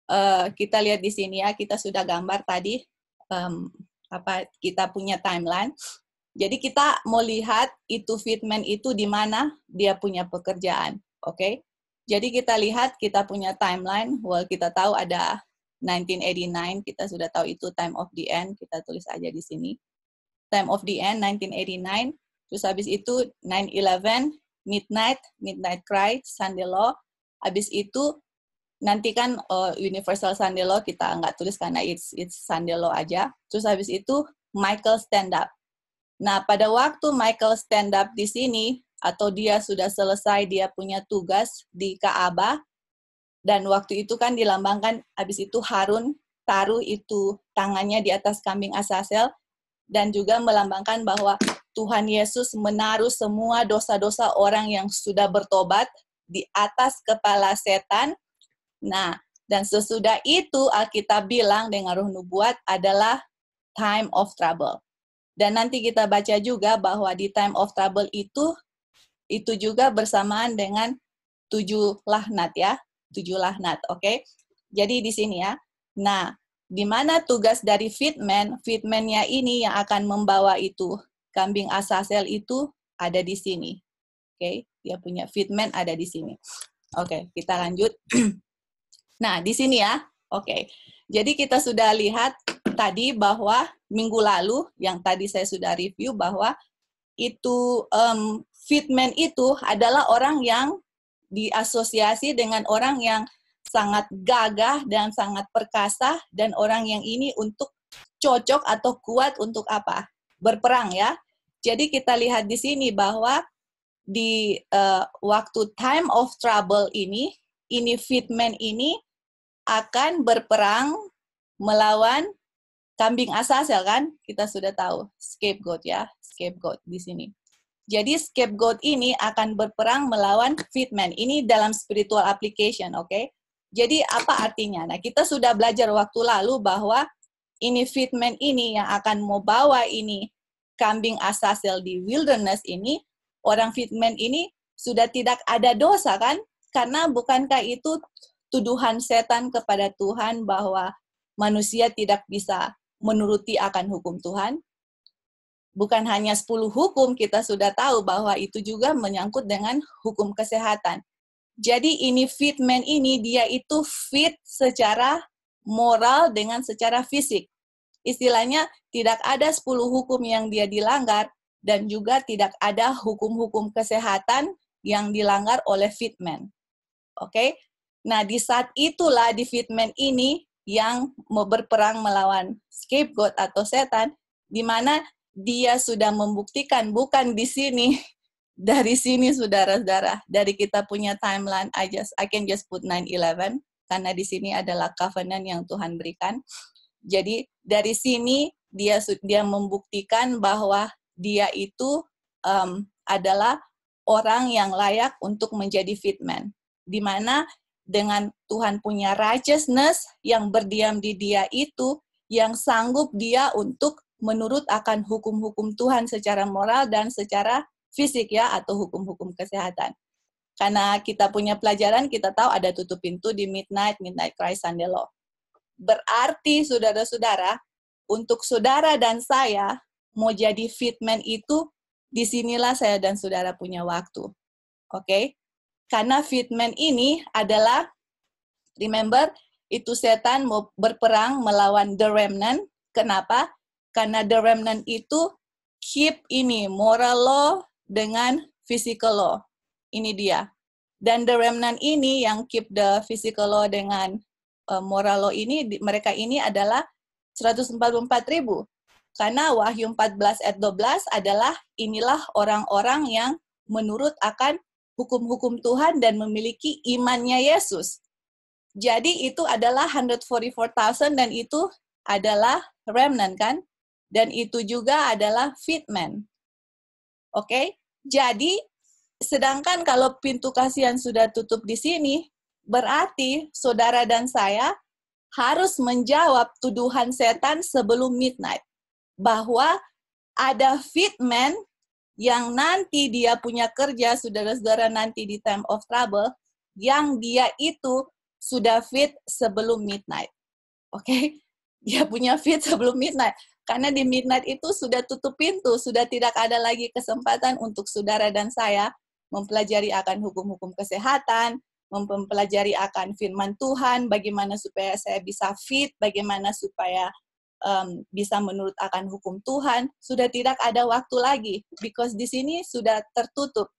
Uh, kita lihat di sini ya, kita sudah gambar tadi um, apa kita punya timeline. Jadi kita mau lihat itu fitment itu di mana dia punya pekerjaan, oke? Okay? Jadi kita lihat kita punya timeline, well kita tahu ada 1989, kita sudah tahu itu time of the end, kita tulis aja di sini. Time of the end 1989, terus habis itu 9/11, Midnight, Midnight Cry, Sunday Law, habis itu nanti kan uh, Universal Sunday kita nggak tulis karena it's it's Sunday aja. Terus habis itu Michael stand up. Nah, pada waktu Michael stand up di sini atau dia sudah selesai dia punya tugas di Ka'bah dan waktu itu kan dilambangkan habis itu Harun taruh itu tangannya di atas kambing Asasel dan juga melambangkan bahwa Tuhan Yesus menaruh semua dosa-dosa orang yang sudah bertobat di atas kepala setan Nah, dan sesudah itu Alkitab bilang dengan roh nubuat adalah time of trouble. Dan nanti kita baca juga bahwa di time of trouble itu itu juga bersamaan dengan tujuh lahnat ya, tujuh lahnat, oke? Okay? Jadi di sini ya. Nah, di mana tugas dari fitman? Fitmannya ini yang akan membawa itu kambing asasel itu ada di sini. Oke, okay? dia punya fitman ada di sini. Oke, okay, kita lanjut. Nah, di sini ya. Oke. Jadi kita sudah lihat tadi bahwa minggu lalu yang tadi saya sudah review bahwa itu um, fitman itu adalah orang yang diasosiasi dengan orang yang sangat gagah dan sangat perkasa dan orang yang ini untuk cocok atau kuat untuk apa? Berperang ya. Jadi kita lihat di sini bahwa di uh, waktu time of trouble ini, ini fitman ini akan berperang melawan kambing asasel kan? Kita sudah tahu scapegoat ya, scapegoat di sini. Jadi scapegoat ini akan berperang melawan fitman. Ini dalam spiritual application, oke? Okay? Jadi apa artinya? Nah, kita sudah belajar waktu lalu bahwa ini fitman ini yang akan mau bawa ini kambing asasel di wilderness ini, orang fitman ini sudah tidak ada dosa kan? Karena bukankah itu tuduhan setan kepada Tuhan bahwa manusia tidak bisa menuruti akan hukum Tuhan. Bukan hanya 10 hukum, kita sudah tahu bahwa itu juga menyangkut dengan hukum kesehatan. Jadi ini fit man ini, dia itu fit secara moral dengan secara fisik. Istilahnya tidak ada 10 hukum yang dia dilanggar dan juga tidak ada hukum-hukum kesehatan yang dilanggar oleh fitman. Oke, okay? Nah, di saat itulah di fitment ini yang mau berperang melawan scapegoat atau setan, di mana dia sudah membuktikan bukan di sini, dari sini saudara-saudara, dari kita punya timeline, I just I can just put 9/11 karena di sini adalah covenant yang Tuhan berikan. Jadi dari sini dia dia membuktikan bahwa dia itu um, adalah orang yang layak untuk menjadi fitman, di mana dengan Tuhan punya righteousness yang berdiam di dia itu, yang sanggup dia untuk menurut akan hukum-hukum Tuhan secara moral dan secara fisik ya, atau hukum-hukum kesehatan. Karena kita punya pelajaran, kita tahu ada tutup pintu di midnight, midnight cry Sunday law. Berarti saudara-saudara, untuk saudara dan saya mau jadi fitman itu, di sinilah saya dan saudara punya waktu. Oke? Okay? Karena fitment ini adalah Remember, itu setan mau berperang melawan the remnant. Kenapa? Karena the remnant itu keep ini moral law dengan physical law. Ini dia. Dan the remnant ini yang keep the physical law dengan uh, moral law ini, mereka ini adalah 144 ribu. Karena Wahyu 14 ayat 12 adalah inilah orang-orang yang menurut akan hukum-hukum Tuhan dan memiliki imannya Yesus. Jadi itu adalah 144,000 dan itu adalah remnant kan? Dan itu juga adalah fitman. Oke? Okay? Jadi sedangkan kalau pintu kasihan sudah tutup di sini, berarti saudara dan saya harus menjawab tuduhan setan sebelum midnight bahwa ada fitman yang nanti dia punya kerja, saudara-saudara nanti di time of trouble, yang dia itu sudah fit sebelum midnight. Oke? Okay? Dia punya fit sebelum midnight. Karena di midnight itu sudah tutup pintu, sudah tidak ada lagi kesempatan untuk saudara dan saya mempelajari akan hukum-hukum kesehatan, mempelajari akan firman Tuhan, bagaimana supaya saya bisa fit, bagaimana supaya um, bisa menurut akan hukum Tuhan, sudah tidak ada waktu lagi, because di sini sudah tertutup.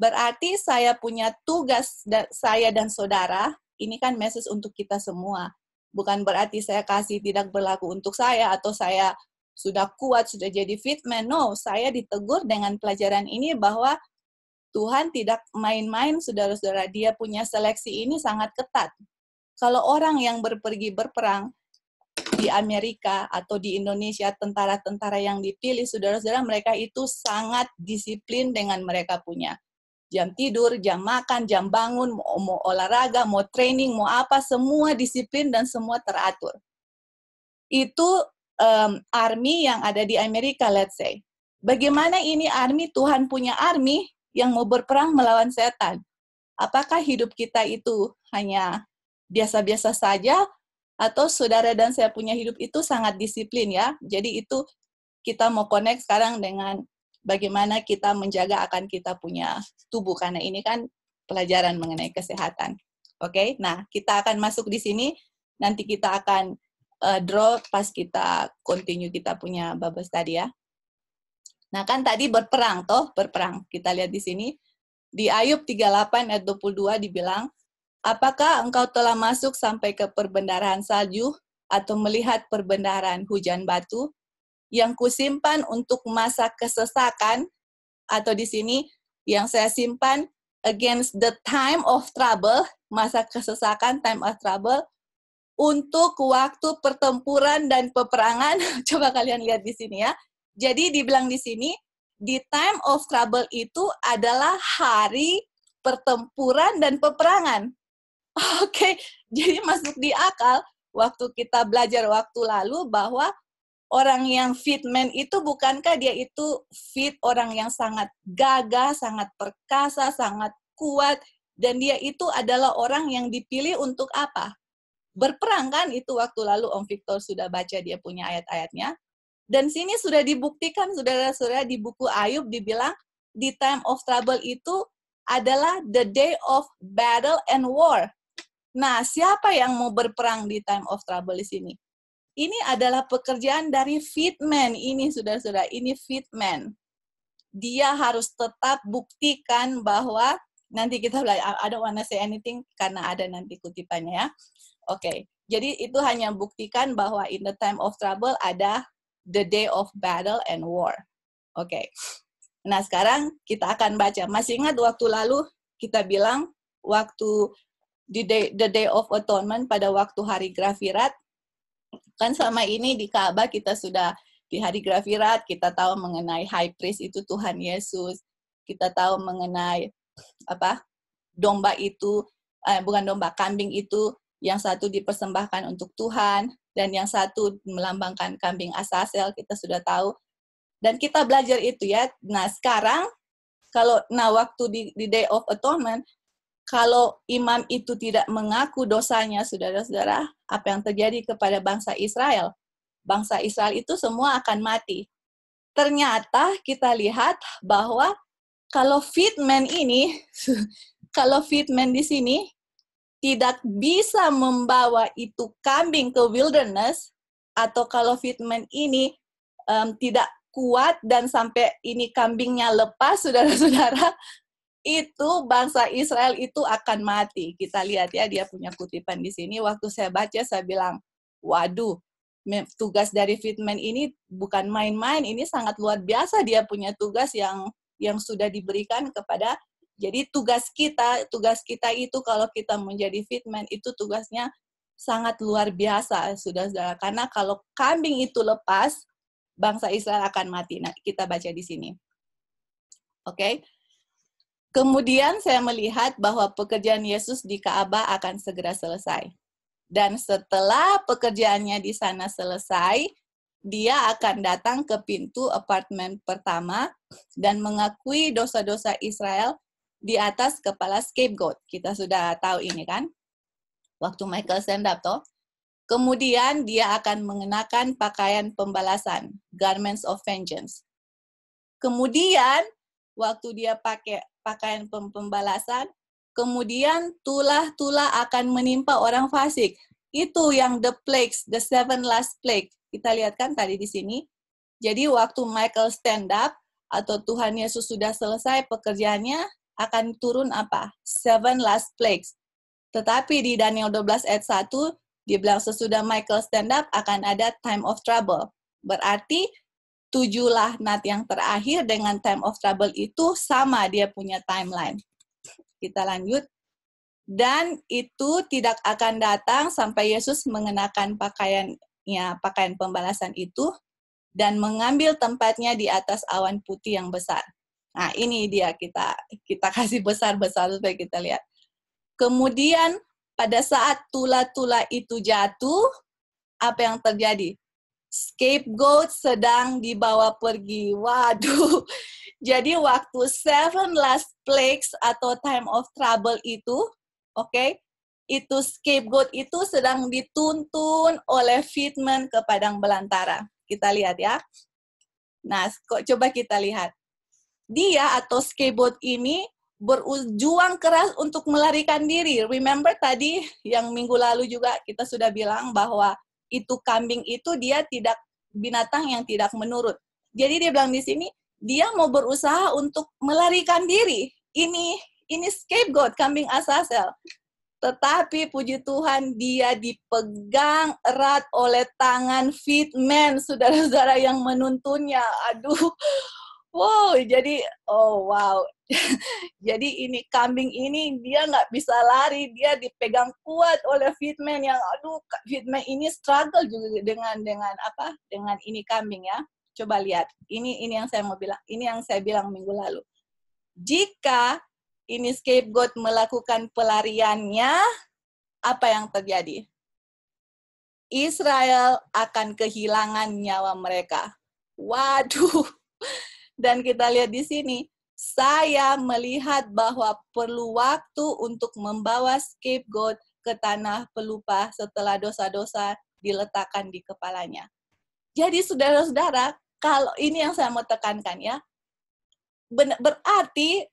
Berarti saya punya tugas da saya dan saudara, ini kan message untuk kita semua. Bukan berarti saya kasih tidak berlaku untuk saya atau saya sudah kuat, sudah jadi fitman. No, saya ditegur dengan pelajaran ini bahwa Tuhan tidak main-main, saudara-saudara. Dia punya seleksi ini sangat ketat. Kalau orang yang berpergi berperang, di Amerika atau di Indonesia tentara-tentara yang dipilih saudara-saudara mereka itu sangat disiplin dengan mereka punya jam tidur, jam makan, jam bangun, mau, mau olahraga, mau training, mau apa semua disiplin dan semua teratur. Itu um, army yang ada di Amerika let's say. Bagaimana ini army Tuhan punya army yang mau berperang melawan setan? Apakah hidup kita itu hanya biasa-biasa saja atau saudara dan saya punya hidup itu sangat disiplin ya. Jadi itu kita mau connect sekarang dengan bagaimana kita menjaga akan kita punya tubuh karena ini kan pelajaran mengenai kesehatan. Oke, okay? nah kita akan masuk di sini. Nanti kita akan uh, draw pas kita continue kita punya babas tadi ya. Nah kan tadi berperang toh, berperang. Kita lihat di sini. Di Ayub 38 ayat 22 dibilang, Apakah engkau telah masuk sampai ke perbendaharaan salju atau melihat perbendaharaan hujan batu yang kusimpan untuk masa kesesakan atau di sini yang saya simpan against the time of trouble, masa kesesakan, time of trouble, untuk waktu pertempuran dan peperangan. Coba kalian lihat di sini ya. Jadi dibilang di sini, di time of trouble itu adalah hari pertempuran dan peperangan. Oke, jadi masuk di akal waktu kita belajar waktu lalu bahwa orang yang fit man itu bukankah dia itu fit orang yang sangat gagah, sangat perkasa, sangat kuat dan dia itu adalah orang yang dipilih untuk apa? Berperang kan itu waktu lalu Om Victor sudah baca dia punya ayat-ayatnya. Dan sini sudah dibuktikan saudara-saudara di buku Ayub dibilang di time of trouble itu adalah the day of battle and war. Nah, siapa yang mau berperang di time of trouble di sini? Ini adalah pekerjaan dari fitman ini, saudara-saudara. Ini fitman. Dia harus tetap buktikan bahwa nanti kita belajar. I don't wanna say anything karena ada nanti kutipannya ya. Oke, okay. jadi itu hanya buktikan bahwa in the time of trouble ada the day of battle and war. Oke. Okay. Nah, sekarang kita akan baca. Masih ingat waktu lalu kita bilang waktu di day, the day of atonement pada waktu hari grafirat. Kan selama ini di Ka'bah kita sudah di hari grafirat kita tahu mengenai high priest itu Tuhan Yesus. Kita tahu mengenai apa domba itu eh, bukan domba kambing itu yang satu dipersembahkan untuk Tuhan dan yang satu melambangkan kambing Asasel kita sudah tahu. Dan kita belajar itu ya. Nah sekarang kalau nah waktu di, di day of atonement kalau imam itu tidak mengaku dosanya, saudara-saudara, apa yang terjadi kepada bangsa Israel? Bangsa Israel itu semua akan mati. Ternyata kita lihat bahwa kalau fitman ini, kalau fitman di sini, tidak bisa membawa itu kambing ke wilderness atau kalau fitment ini um, tidak kuat dan sampai ini kambingnya lepas, saudara-saudara, itu bangsa Israel itu akan mati. Kita lihat ya, dia punya kutipan di sini. Waktu saya baca, saya bilang, waduh, tugas dari fitment ini bukan main-main, ini sangat luar biasa. Dia punya tugas yang yang sudah diberikan kepada jadi tugas kita, tugas kita itu kalau kita menjadi fitman itu tugasnya sangat luar biasa, sudah karena kalau kambing itu lepas, bangsa Israel akan mati. Nah, kita baca di sini. Oke. Okay? Kemudian saya melihat bahwa pekerjaan Yesus di Ka'bah akan segera selesai. Dan setelah pekerjaannya di sana selesai, dia akan datang ke pintu apartemen pertama dan mengakui dosa-dosa Israel di atas kepala scapegoat. Kita sudah tahu ini kan? Waktu Michael stand toh. Kemudian dia akan mengenakan pakaian pembalasan, garments of vengeance. Kemudian waktu dia pakai pakaian pembalasan, kemudian tulah-tulah akan menimpa orang fasik. Itu yang the plagues, the seven last plague. Kita lihat kan tadi di sini. Jadi waktu Michael stand up atau Tuhan Yesus sudah selesai pekerjaannya, akan turun apa? Seven last plagues. Tetapi di Daniel 12 ayat 1, dia bilang sesudah Michael stand up akan ada time of trouble. Berarti tujuh lahnat yang terakhir dengan time of trouble itu sama dia punya timeline. Kita lanjut. Dan itu tidak akan datang sampai Yesus mengenakan pakaiannya, pakaian pembalasan itu, dan mengambil tempatnya di atas awan putih yang besar. Nah, ini dia kita kita kasih besar-besar supaya kita lihat. Kemudian pada saat tula-tula itu jatuh, apa yang terjadi? Scapegoat sedang dibawa pergi. Waduh. Jadi waktu seven last plagues atau time of trouble itu, oke, okay, itu scapegoat itu sedang dituntun oleh Fitman ke padang belantara. Kita lihat ya. Nah, kok coba kita lihat dia atau skateboard ini berjuang keras untuk melarikan diri. Remember tadi yang minggu lalu juga kita sudah bilang bahwa itu kambing itu dia tidak binatang yang tidak menurut. Jadi dia bilang di sini dia mau berusaha untuk melarikan diri. Ini ini scapegoat kambing Asasel. Tetapi puji Tuhan dia dipegang erat oleh tangan fitman saudara-saudara yang menuntunnya. Aduh, wow jadi oh wow. Jadi ini kambing ini dia nggak bisa lari dia dipegang kuat oleh fitman yang aduh fitman ini struggle juga dengan dengan apa dengan ini kambing ya. Coba lihat ini ini yang saya mau bilang ini yang saya bilang minggu lalu. Jika ini scapegoat melakukan pelariannya apa yang terjadi? Israel akan kehilangan nyawa mereka. Waduh dan kita lihat di sini, saya melihat bahwa perlu waktu untuk membawa scapegoat ke tanah pelupa setelah dosa-dosa diletakkan di kepalanya. Jadi saudara-saudara, kalau ini yang saya mau tekankan ya, berarti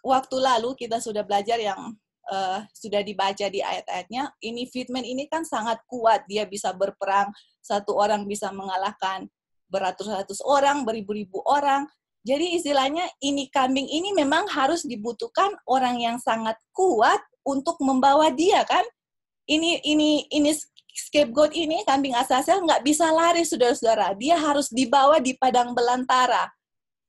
waktu lalu kita sudah belajar yang uh, sudah dibaca di ayat-ayatnya, ini fitman ini kan sangat kuat, dia bisa berperang, satu orang bisa mengalahkan beratus-ratus orang, beribu-ribu orang, jadi istilahnya ini kambing ini memang harus dibutuhkan orang yang sangat kuat untuk membawa dia kan. Ini ini ini scapegoat ini kambing asasel nggak bisa lari saudara-saudara. Dia harus dibawa di padang belantara.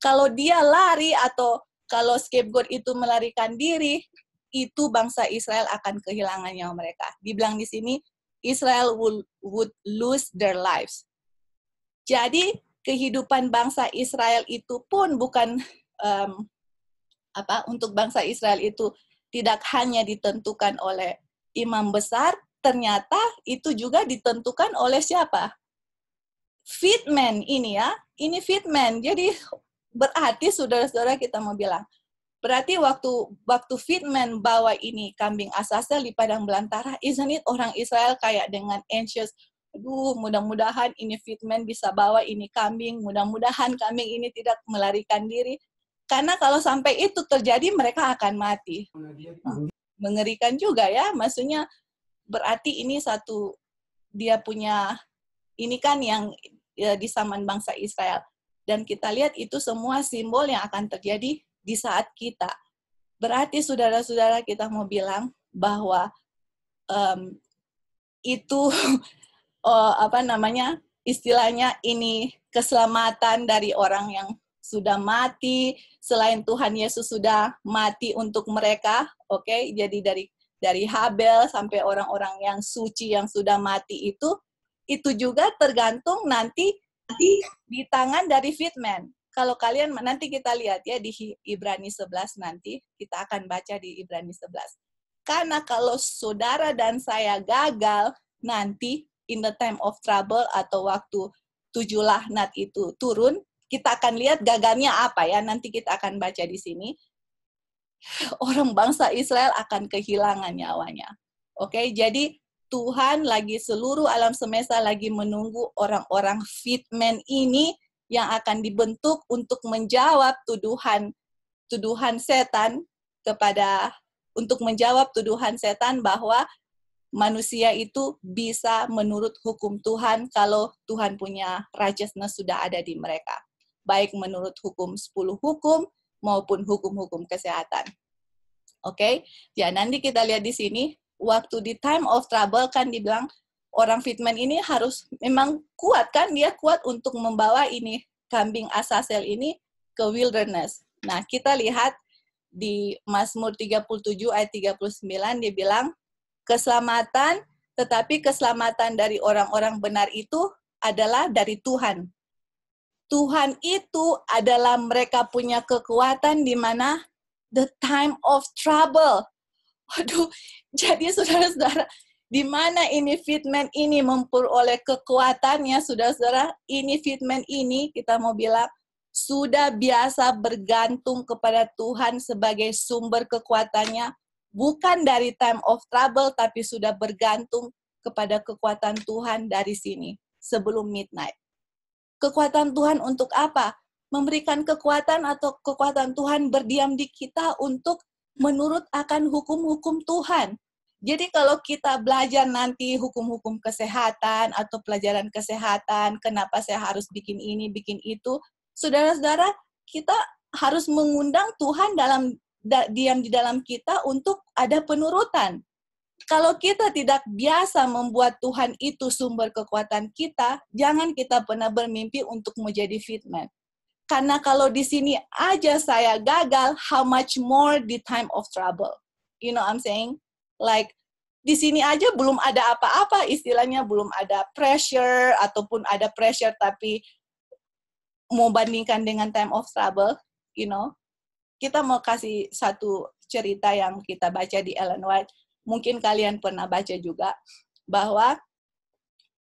Kalau dia lari atau kalau scapegoat itu melarikan diri, itu bangsa Israel akan kehilangan nyawa mereka. Dibilang di sini Israel would, would lose their lives. Jadi kehidupan bangsa Israel itu pun bukan um, apa untuk bangsa Israel itu tidak hanya ditentukan oleh imam besar, ternyata itu juga ditentukan oleh siapa? Fitman ini ya, ini fitman. Jadi berarti saudara-saudara kita mau bilang, berarti waktu waktu fitman bawa ini kambing asasel di padang belantara, isn't it orang Israel kayak dengan anxious, aduh mudah-mudahan ini fitman bisa bawa ini kambing, mudah-mudahan kambing ini tidak melarikan diri. Karena kalau sampai itu terjadi mereka akan mati. mengerikan juga ya. Maksudnya berarti ini satu dia punya ini kan yang ya, di zaman bangsa Israel. Dan kita lihat itu semua simbol yang akan terjadi di saat kita. Berarti saudara-saudara kita mau bilang bahwa um, itu uh, apa namanya istilahnya ini keselamatan dari orang yang sudah mati. Selain Tuhan Yesus sudah mati untuk mereka oke? Okay? jadi dari dari Habel sampai orang-orang yang suci yang sudah mati itu itu juga tergantung nanti di, di tangan dari fitman. Kalau kalian nanti kita lihat ya di Ibrani 11 nanti kita akan baca di Ibrani 11 karena kalau saudara dan saya gagal nanti in the time of trouble atau waktu tujuh laknat itu turun kita akan lihat gagalnya apa ya. Nanti kita akan baca di sini. Orang bangsa Israel akan kehilangan nyawanya. Oke, jadi Tuhan lagi seluruh alam semesta lagi menunggu orang-orang fitman ini yang akan dibentuk untuk menjawab tuduhan tuduhan setan kepada untuk menjawab tuduhan setan bahwa manusia itu bisa menurut hukum Tuhan kalau Tuhan punya righteousness sudah ada di mereka baik menurut hukum 10 hukum maupun hukum-hukum kesehatan. Oke, okay? ya nanti kita lihat di sini, waktu di time of trouble kan dibilang orang fitman ini harus memang kuat kan, dia kuat untuk membawa ini kambing Asasel ini ke wilderness. Nah, kita lihat di Mazmur 37 ayat 39 dia bilang keselamatan tetapi keselamatan dari orang-orang benar itu adalah dari Tuhan. Tuhan itu adalah mereka punya kekuatan di mana the time of trouble. Waduh, jadi saudara-saudara, di mana ini fitman ini memperoleh kekuatannya, saudara-saudara, ini fitman ini kita mau bilang sudah biasa bergantung kepada Tuhan sebagai sumber kekuatannya, bukan dari time of trouble, tapi sudah bergantung kepada kekuatan Tuhan dari sini sebelum midnight. Kekuatan Tuhan untuk apa? Memberikan kekuatan atau kekuatan Tuhan berdiam di kita untuk menurut akan hukum-hukum Tuhan. Jadi kalau kita belajar nanti hukum-hukum kesehatan atau pelajaran kesehatan, kenapa saya harus bikin ini, bikin itu, saudara-saudara, kita harus mengundang Tuhan dalam diam di dalam kita untuk ada penurutan kalau kita tidak biasa membuat Tuhan itu sumber kekuatan kita, jangan kita pernah bermimpi untuk menjadi fitman. Karena kalau di sini aja saya gagal, how much more the time of trouble. You know I'm saying? Like, di sini aja belum ada apa-apa, istilahnya belum ada pressure, ataupun ada pressure tapi mau bandingkan dengan time of trouble, you know. Kita mau kasih satu cerita yang kita baca di Ellen White mungkin kalian pernah baca juga bahwa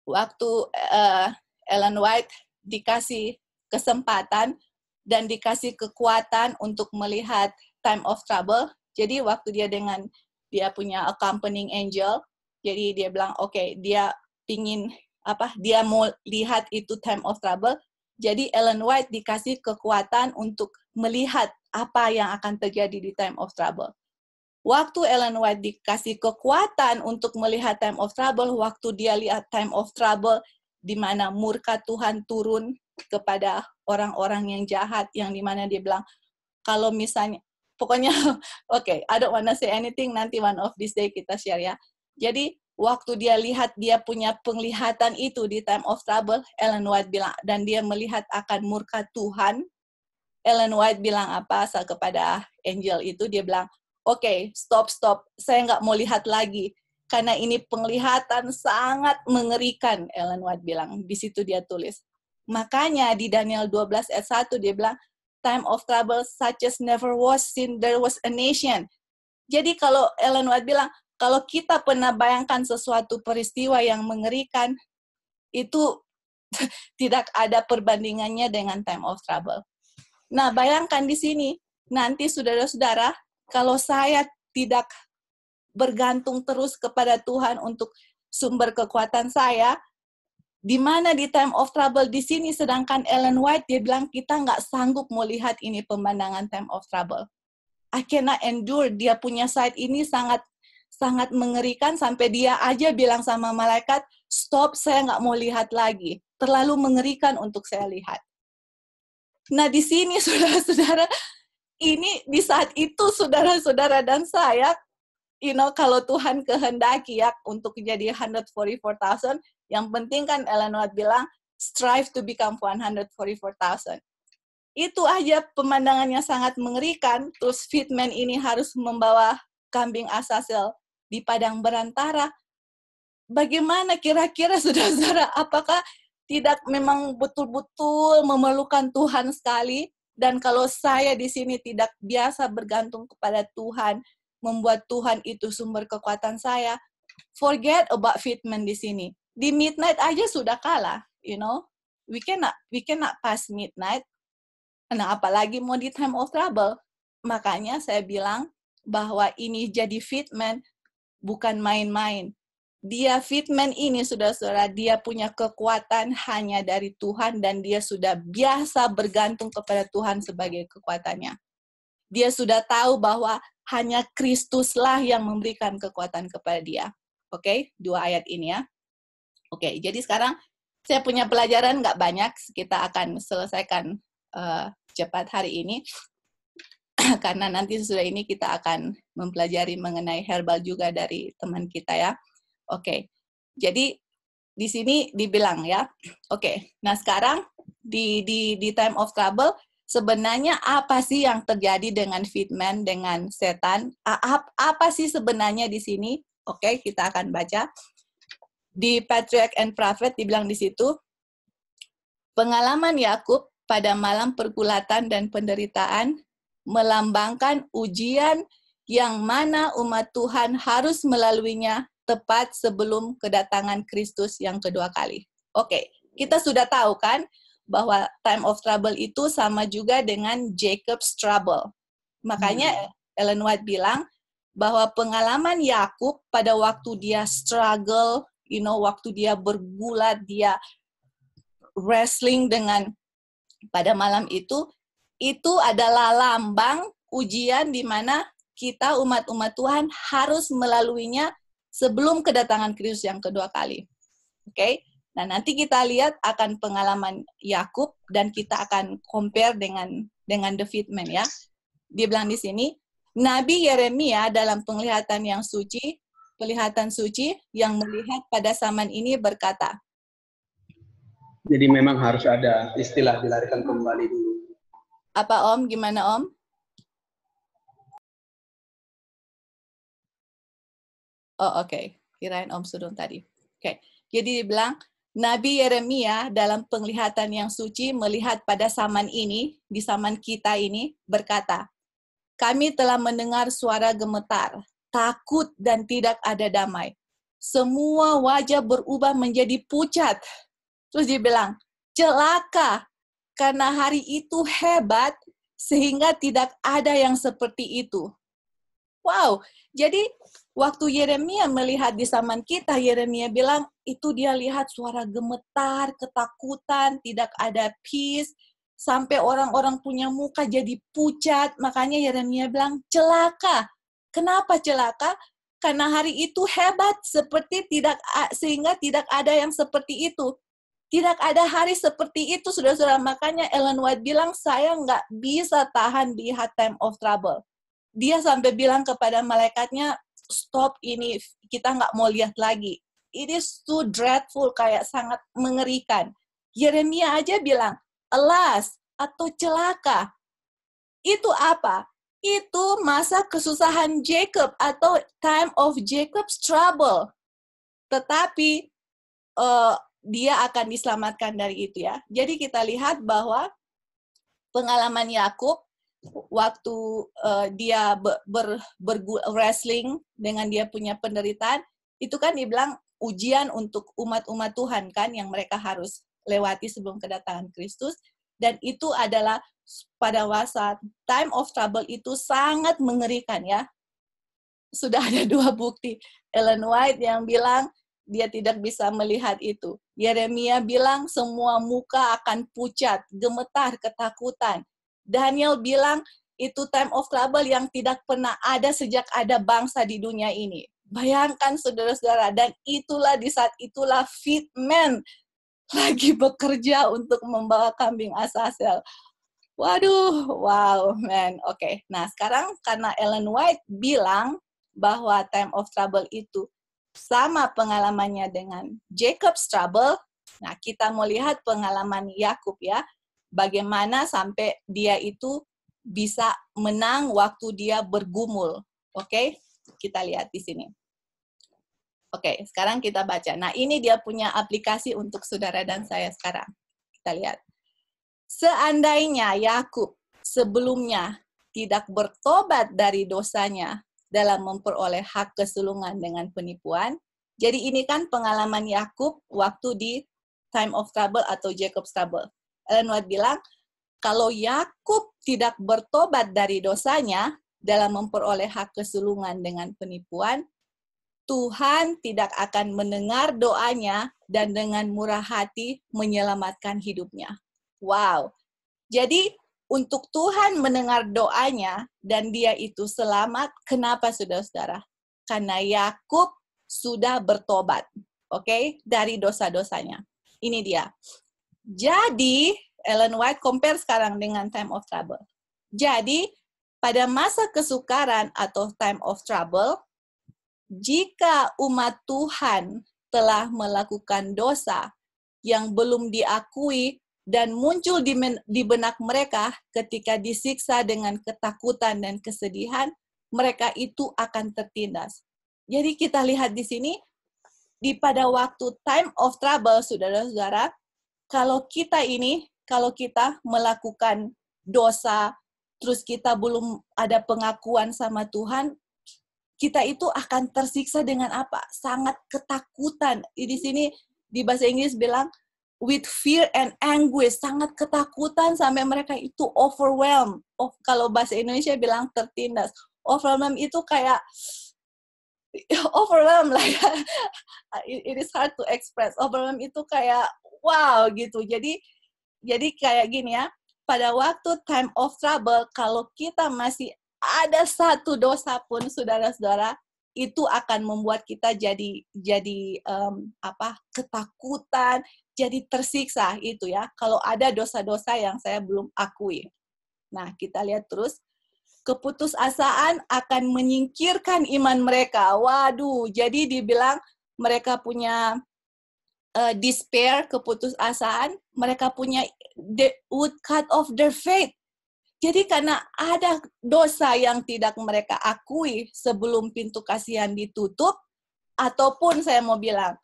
waktu uh, Ellen White dikasih kesempatan dan dikasih kekuatan untuk melihat time of trouble. Jadi waktu dia dengan dia punya accompanying angel, jadi dia bilang oke okay, dia pingin apa dia mau lihat itu time of trouble. Jadi Ellen White dikasih kekuatan untuk melihat apa yang akan terjadi di time of trouble. Waktu Ellen White dikasih kekuatan untuk melihat time of trouble, waktu dia lihat time of trouble, di mana murka Tuhan turun kepada orang-orang yang jahat, yang di mana dia bilang, kalau misalnya, pokoknya, oke, okay, I don't wanna say anything, nanti one of this day kita share ya. Jadi, waktu dia lihat dia punya penglihatan itu di time of trouble, Ellen White bilang, dan dia melihat akan murka Tuhan, Ellen White bilang apa asal kepada angel itu, dia bilang, oke, okay, stop, stop, saya nggak mau lihat lagi. Karena ini penglihatan sangat mengerikan, Ellen White bilang. Di situ dia tulis. Makanya di Daniel 12 ayat 1 dia bilang, time of trouble such as never was since there was a nation. Jadi kalau Ellen White bilang, kalau kita pernah bayangkan sesuatu peristiwa yang mengerikan, itu tidak ada perbandingannya dengan time of trouble. Nah, bayangkan di sini, nanti saudara-saudara, kalau saya tidak bergantung terus kepada Tuhan untuk sumber kekuatan saya, di mana di time of trouble di sini sedangkan Ellen White dia bilang kita nggak sanggup melihat ini pemandangan time of trouble. I cannot endure. Dia punya side ini sangat sangat mengerikan sampai dia aja bilang sama malaikat, stop, saya nggak mau lihat lagi. Terlalu mengerikan untuk saya lihat. Nah di sini saudara-saudara, ini di saat itu saudara-saudara dan saya, you know, kalau Tuhan kehendaki ya untuk jadi 144,000, yang penting kan Ellen White bilang, strive to become 144,000 itu aja pemandangannya sangat mengerikan. Terus Fitman ini harus membawa kambing Asazel di padang berantara. Bagaimana kira-kira saudara-saudara, apakah tidak memang betul-betul memerlukan Tuhan sekali? Dan kalau saya di sini tidak biasa bergantung kepada Tuhan, membuat Tuhan itu sumber kekuatan saya, forget about fitment di sini. Di midnight aja sudah kalah, you know. We cannot we cannot pass midnight Nah, apalagi mau di time of trouble. Makanya saya bilang bahwa ini jadi fitman bukan main-main. Dia fitman ini sudah saudara dia punya kekuatan hanya dari Tuhan dan dia sudah biasa bergantung kepada Tuhan sebagai kekuatannya. Dia sudah tahu bahwa hanya Kristuslah yang memberikan kekuatan kepada dia. Oke, okay? dua ayat ini ya. Oke, okay, jadi sekarang saya punya pelajaran nggak banyak, kita akan selesaikan uh, cepat hari ini karena nanti sesudah ini kita akan mempelajari mengenai herbal juga dari teman kita ya. Oke. Jadi di sini dibilang ya. Oke. Nah, sekarang di di di time of trouble sebenarnya apa sih yang terjadi dengan fitman dengan setan? Apa, sih sebenarnya di sini? Oke, kita akan baca. Di Patriarch and Prophet dibilang di situ pengalaman Yakub pada malam pergulatan dan penderitaan melambangkan ujian yang mana umat Tuhan harus melaluinya tepat sebelum kedatangan Kristus yang kedua kali. Oke, kita sudah tahu kan bahwa time of trouble itu sama juga dengan Jacob's trouble. Makanya hmm. Ellen White bilang bahwa pengalaman Yakub pada waktu dia struggle, you know, waktu dia bergulat, dia wrestling dengan pada malam itu itu adalah lambang ujian di mana kita umat-umat Tuhan harus melaluinya sebelum kedatangan Kristus yang kedua kali. Oke. Okay? Nah, nanti kita lihat akan pengalaman Yakub dan kita akan compare dengan dengan the fitman ya. Dia bilang di sini, Nabi Yeremia dalam penglihatan yang suci, penglihatan suci yang melihat pada zaman ini berkata, jadi memang harus ada istilah dilarikan kembali dulu. Apa Om? Gimana Om? Oh oke, okay. kirain Om Sudung tadi. Oke, okay. jadi dibilang Nabi Yeremia dalam penglihatan yang suci melihat pada zaman ini, di zaman kita ini, berkata, kami telah mendengar suara gemetar, takut dan tidak ada damai. Semua wajah berubah menjadi pucat Terus dia bilang, celaka karena hari itu hebat sehingga tidak ada yang seperti itu. Wow, jadi waktu Yeremia melihat di zaman kita, Yeremia bilang itu dia lihat suara gemetar, ketakutan, tidak ada peace, sampai orang-orang punya muka jadi pucat. Makanya Yeremia bilang celaka. Kenapa celaka? Karena hari itu hebat seperti tidak sehingga tidak ada yang seperti itu. Tidak ada hari seperti itu, saudara-saudara. Makanya Ellen White bilang, saya nggak bisa tahan di time of trouble. Dia sampai bilang kepada malaikatnya, stop ini, kita nggak mau lihat lagi. It is too dreadful, kayak sangat mengerikan. Yeremia aja bilang, alas, atau celaka. Itu apa? Itu masa kesusahan Jacob atau time of Jacob's trouble. Tetapi uh, dia akan diselamatkan dari itu ya. Jadi kita lihat bahwa pengalaman Yakub waktu uh, dia ber, ber, ber wrestling dengan dia punya penderitaan itu kan dibilang ujian untuk umat-umat Tuhan kan yang mereka harus lewati sebelum kedatangan Kristus dan itu adalah pada masa time of trouble itu sangat mengerikan ya. Sudah ada dua bukti. Ellen White yang bilang dia tidak bisa melihat itu. Yeremia bilang semua muka akan pucat, gemetar, ketakutan. Daniel bilang itu time of trouble yang tidak pernah ada sejak ada bangsa di dunia ini. Bayangkan saudara-saudara, dan itulah di saat itulah fitman lagi bekerja untuk membawa kambing Asasel. Waduh, wow, man. Oke, okay. nah sekarang karena Ellen White bilang bahwa time of trouble itu sama pengalamannya dengan Jacob's trouble, nah kita mau lihat pengalaman Yakub ya, bagaimana sampai dia itu bisa menang waktu dia bergumul. Oke, okay? kita lihat di sini. Oke, okay, sekarang kita baca. Nah, ini dia punya aplikasi untuk saudara dan saya sekarang. Kita lihat. Seandainya Yakub sebelumnya tidak bertobat dari dosanya dalam memperoleh hak kesulungan dengan penipuan, jadi ini kan pengalaman Yakub waktu di time of trouble atau Jacob's trouble. Ellen White bilang, kalau Yakub tidak bertobat dari dosanya dalam memperoleh hak kesulungan dengan penipuan, Tuhan tidak akan mendengar doanya dan dengan murah hati menyelamatkan hidupnya. Wow. Jadi untuk Tuhan mendengar doanya dan dia itu selamat, kenapa saudara-saudara? Karena Yakub sudah bertobat, oke, okay? dari dosa-dosanya. Ini dia. Jadi Ellen White compare sekarang dengan time of trouble. Jadi, pada masa kesukaran atau time of trouble, jika umat Tuhan telah melakukan dosa yang belum diakui dan muncul di, di benak mereka ketika disiksa dengan ketakutan dan kesedihan, mereka itu akan tertindas. Jadi kita lihat di sini, di pada waktu time of trouble, saudara-saudara, kalau kita ini kalau kita melakukan dosa, terus kita belum ada pengakuan sama Tuhan, kita itu akan tersiksa dengan apa? Sangat ketakutan. Di sini di bahasa Inggris bilang with fear and anguish, sangat ketakutan sampai mereka itu overwhelmed. Oh, kalau bahasa Indonesia bilang tertindas. Overwhelmed itu kayak overwhelmed lah ya. It is hard to express. Overwhelmed itu kayak wow gitu. Jadi jadi kayak gini ya, pada waktu time of trouble, kalau kita masih ada satu dosa pun, saudara-saudara, itu akan membuat kita jadi jadi um, apa ketakutan, jadi tersiksa itu ya. Kalau ada dosa-dosa yang saya belum akui. Nah, kita lihat terus keputusasaan akan menyingkirkan iman mereka. Waduh, jadi dibilang mereka punya uh, despair, keputusasaan, mereka punya they would cut off their faith. Jadi karena ada dosa yang tidak mereka akui sebelum pintu kasihan ditutup, ataupun saya mau bilang,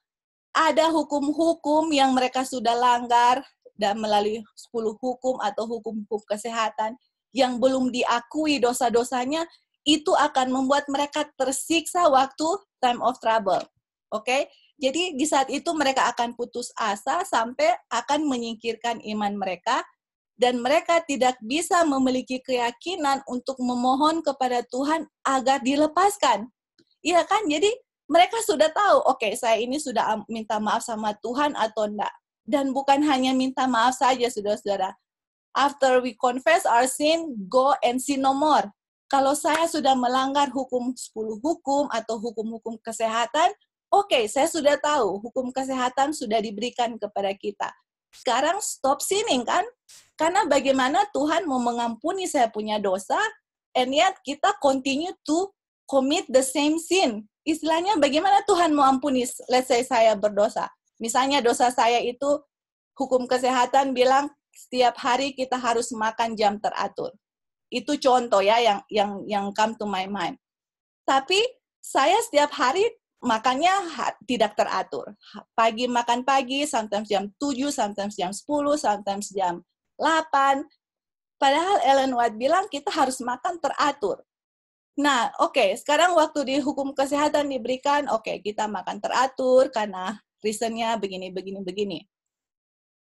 ada hukum-hukum yang mereka sudah langgar dan melalui 10 hukum atau hukum-hukum kesehatan yang belum diakui dosa-dosanya, itu akan membuat mereka tersiksa waktu time of trouble. Oke? Okay? Jadi di saat itu mereka akan putus asa sampai akan menyingkirkan iman mereka dan mereka tidak bisa memiliki keyakinan untuk memohon kepada Tuhan agar dilepaskan. Iya kan? Jadi mereka sudah tahu, oke, okay, saya ini sudah minta maaf sama Tuhan atau enggak. Dan bukan hanya minta maaf saja, saudara-saudara. After we confess our sin, go and sin no more. Kalau saya sudah melanggar hukum 10 hukum atau hukum-hukum kesehatan, Oke, okay, saya sudah tahu hukum kesehatan sudah diberikan kepada kita. Sekarang stop sinning kan? Karena bagaimana Tuhan mau mengampuni saya punya dosa, and yet kita continue to commit the same sin. Istilahnya bagaimana Tuhan mau ampuni, let's say saya berdosa. Misalnya dosa saya itu hukum kesehatan bilang setiap hari kita harus makan jam teratur. Itu contoh ya yang yang yang come to my mind. Tapi saya setiap hari makannya tidak teratur. Pagi makan pagi, sometimes jam 7, sometimes jam 10, sometimes jam 8. Padahal Ellen White bilang kita harus makan teratur. Nah, oke, okay, sekarang waktu di hukum kesehatan diberikan, oke, okay, kita makan teratur karena reasonnya begini, begini, begini.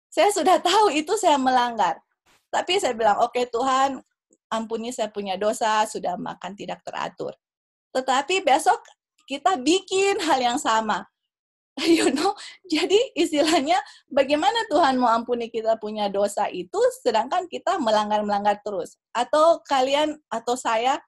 Saya sudah tahu itu saya melanggar. Tapi saya bilang, oke okay, Tuhan, ampuni saya punya dosa, sudah makan tidak teratur. Tetapi besok kita bikin hal yang sama. you know? Jadi istilahnya bagaimana Tuhan mau ampuni kita punya dosa itu sedangkan kita melanggar-melanggar terus? Atau kalian atau saya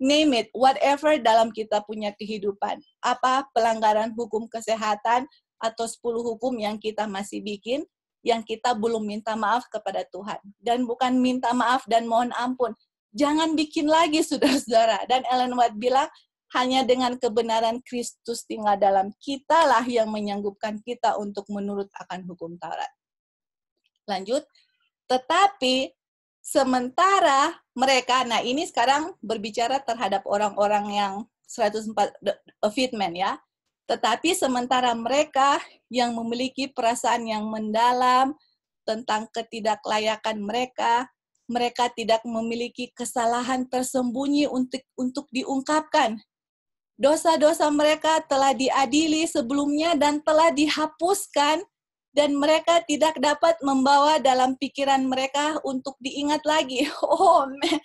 name it whatever dalam kita punya kehidupan. Apa pelanggaran hukum kesehatan atau 10 hukum yang kita masih bikin yang kita belum minta maaf kepada Tuhan. Dan bukan minta maaf dan mohon ampun. Jangan bikin lagi saudara-saudara. Dan Ellen White bilang hanya dengan kebenaran Kristus tinggal dalam kita lah yang menyanggupkan kita untuk menurut akan hukum Taurat. Lanjut. Tetapi sementara mereka, nah ini sekarang berbicara terhadap orang-orang yang 104 fitmen ya. Tetapi sementara mereka yang memiliki perasaan yang mendalam tentang ketidaklayakan mereka, mereka tidak memiliki kesalahan tersembunyi untuk untuk diungkapkan dosa-dosa mereka telah diadili sebelumnya dan telah dihapuskan dan mereka tidak dapat membawa dalam pikiran mereka untuk diingat lagi. Oh, man.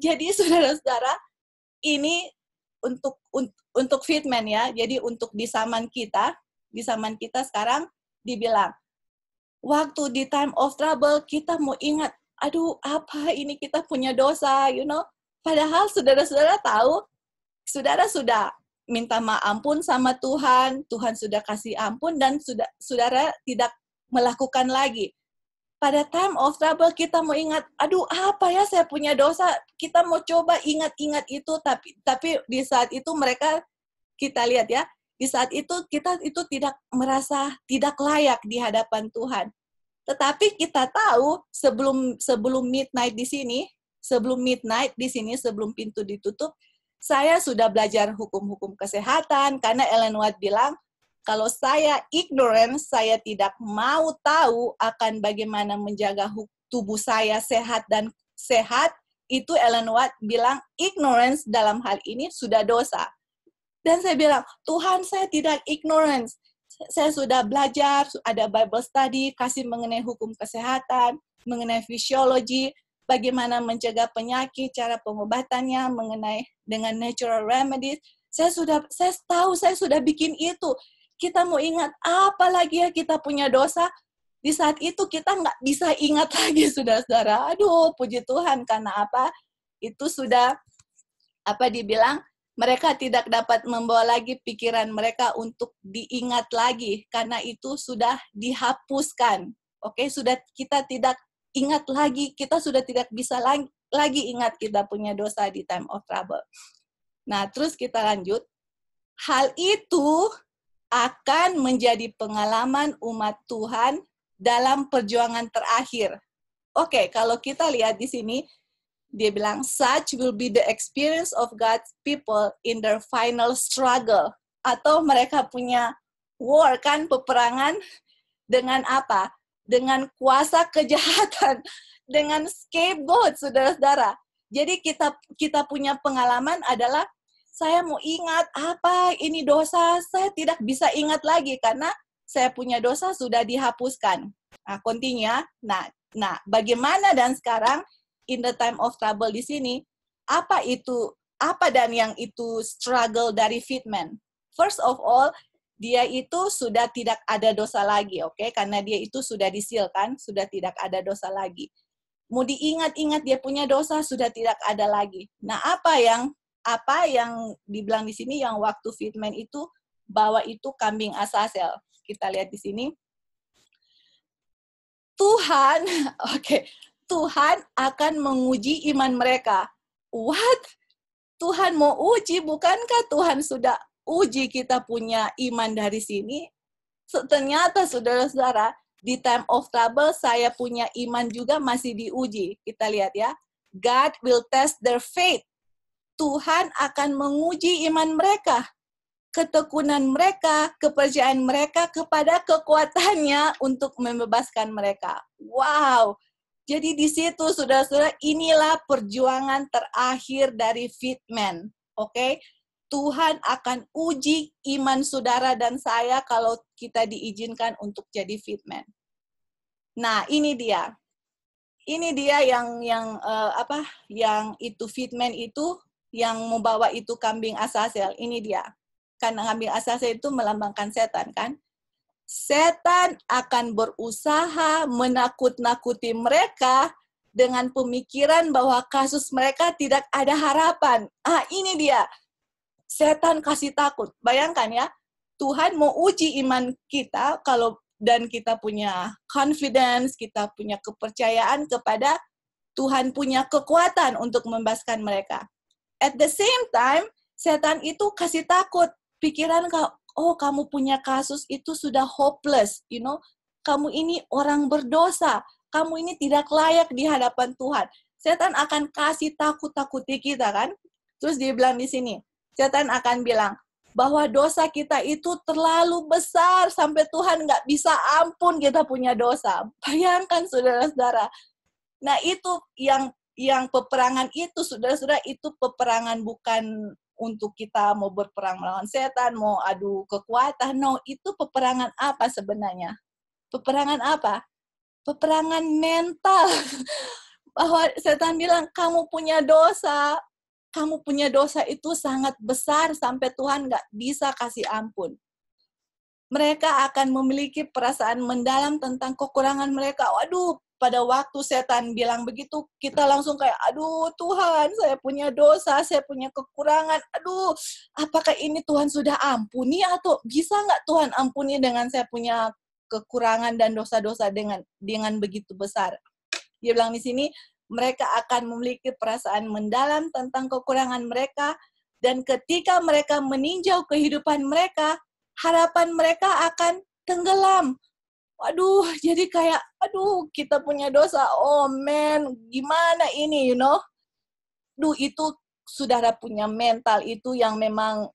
jadi saudara-saudara, ini untuk untuk fitman ya. Jadi untuk di zaman kita, di zaman kita sekarang dibilang waktu di time of trouble kita mau ingat, aduh apa ini kita punya dosa, you know. Padahal saudara-saudara tahu saudara sudah minta maaf ampun sama Tuhan, Tuhan sudah kasih ampun dan sudah saudara tidak melakukan lagi. Pada time of trouble kita mau ingat, aduh apa ya saya punya dosa, kita mau coba ingat-ingat itu tapi tapi di saat itu mereka kita lihat ya, di saat itu kita itu tidak merasa tidak layak di hadapan Tuhan. Tetapi kita tahu sebelum sebelum midnight di sini, sebelum midnight di sini sebelum pintu ditutup, saya sudah belajar hukum-hukum kesehatan karena Ellen White bilang kalau saya ignorant, saya tidak mau tahu akan bagaimana menjaga tubuh saya sehat dan sehat, itu Ellen White bilang ignorance dalam hal ini sudah dosa. Dan saya bilang, Tuhan saya tidak ignorance. Saya sudah belajar, ada Bible study, kasih mengenai hukum kesehatan, mengenai fisiologi, bagaimana mencegah penyakit, cara pengobatannya, mengenai dengan natural remedies. Saya sudah, saya tahu saya sudah bikin itu. Kita mau ingat apa lagi ya kita punya dosa, di saat itu kita nggak bisa ingat lagi saudara-saudara. Aduh, puji Tuhan karena apa? Itu sudah apa dibilang mereka tidak dapat membawa lagi pikiran mereka untuk diingat lagi karena itu sudah dihapuskan. Oke, sudah kita tidak ingat lagi, kita sudah tidak bisa lagi, ingat kita punya dosa di time of trouble. Nah, terus kita lanjut. Hal itu akan menjadi pengalaman umat Tuhan dalam perjuangan terakhir. Oke, okay, kalau kita lihat di sini, dia bilang, such will be the experience of God's people in their final struggle. Atau mereka punya war, kan, peperangan dengan apa? Dengan kuasa kejahatan, dengan scapegoat, saudara-saudara. Jadi kita kita punya pengalaman adalah saya mau ingat apa ini dosa, saya tidak bisa ingat lagi karena saya punya dosa sudah dihapuskan. Nah, continue. Nah, nah, bagaimana dan sekarang in the time of trouble di sini apa itu apa dan yang itu struggle dari fitman? First of all, dia itu sudah tidak ada dosa lagi, oke? Okay? Karena dia itu sudah disilkan, sudah tidak ada dosa lagi. Mau diingat-ingat dia punya dosa sudah tidak ada lagi. Nah, apa yang apa yang dibilang di sini yang waktu fitman itu bahwa itu kambing asasel. Kita lihat di sini. Tuhan, oke, okay, Tuhan akan menguji iman mereka. What? Tuhan mau uji, bukankah Tuhan sudah uji kita punya iman dari sini, ternyata saudara-saudara, di time of trouble saya punya iman juga masih diuji. Kita lihat ya. God will test their faith. Tuhan akan menguji iman mereka, ketekunan mereka, kepercayaan mereka kepada kekuatannya untuk membebaskan mereka. Wow. Jadi di situ saudara-saudara inilah perjuangan terakhir dari fitman. Oke, okay? Tuhan akan uji iman saudara dan saya kalau kita diizinkan untuk jadi fitman. Nah, ini dia. Ini dia yang yang uh, apa? Yang itu fitman itu yang membawa itu kambing asasel. Ini dia. Karena kambing asasel itu melambangkan setan kan. setan akan berusaha menakut-nakuti mereka dengan pemikiran bahwa kasus mereka tidak ada harapan. Ah, ini dia. Setan kasih takut. Bayangkan ya, Tuhan mau uji iman kita kalau dan kita punya confidence, kita punya kepercayaan kepada Tuhan punya kekuatan untuk membebaskan mereka. At the same time, setan itu kasih takut. Pikiran kau, oh kamu punya kasus itu sudah hopeless, you know. Kamu ini orang berdosa, kamu ini tidak layak di hadapan Tuhan. Setan akan kasih takut-takuti kita kan. Terus dia bilang di sini, setan akan bilang bahwa dosa kita itu terlalu besar sampai Tuhan nggak bisa ampun kita punya dosa. Bayangkan saudara-saudara. Nah itu yang yang peperangan itu saudara-saudara itu peperangan bukan untuk kita mau berperang melawan setan, mau adu kekuatan. No, itu peperangan apa sebenarnya? Peperangan apa? Peperangan mental. Bahwa setan bilang, kamu punya dosa. Kamu punya dosa itu sangat besar sampai Tuhan nggak bisa kasih ampun mereka akan memiliki perasaan mendalam tentang kekurangan mereka. Waduh, pada waktu setan bilang begitu, kita langsung kayak, aduh Tuhan, saya punya dosa, saya punya kekurangan, aduh, apakah ini Tuhan sudah ampuni atau bisa nggak Tuhan ampuni dengan saya punya kekurangan dan dosa-dosa dengan dengan begitu besar? Dia bilang di sini, mereka akan memiliki perasaan mendalam tentang kekurangan mereka, dan ketika mereka meninjau kehidupan mereka, harapan mereka akan tenggelam. Waduh jadi kayak aduh kita punya dosa. Oh man gimana ini you know? Duh itu saudara punya mental itu yang memang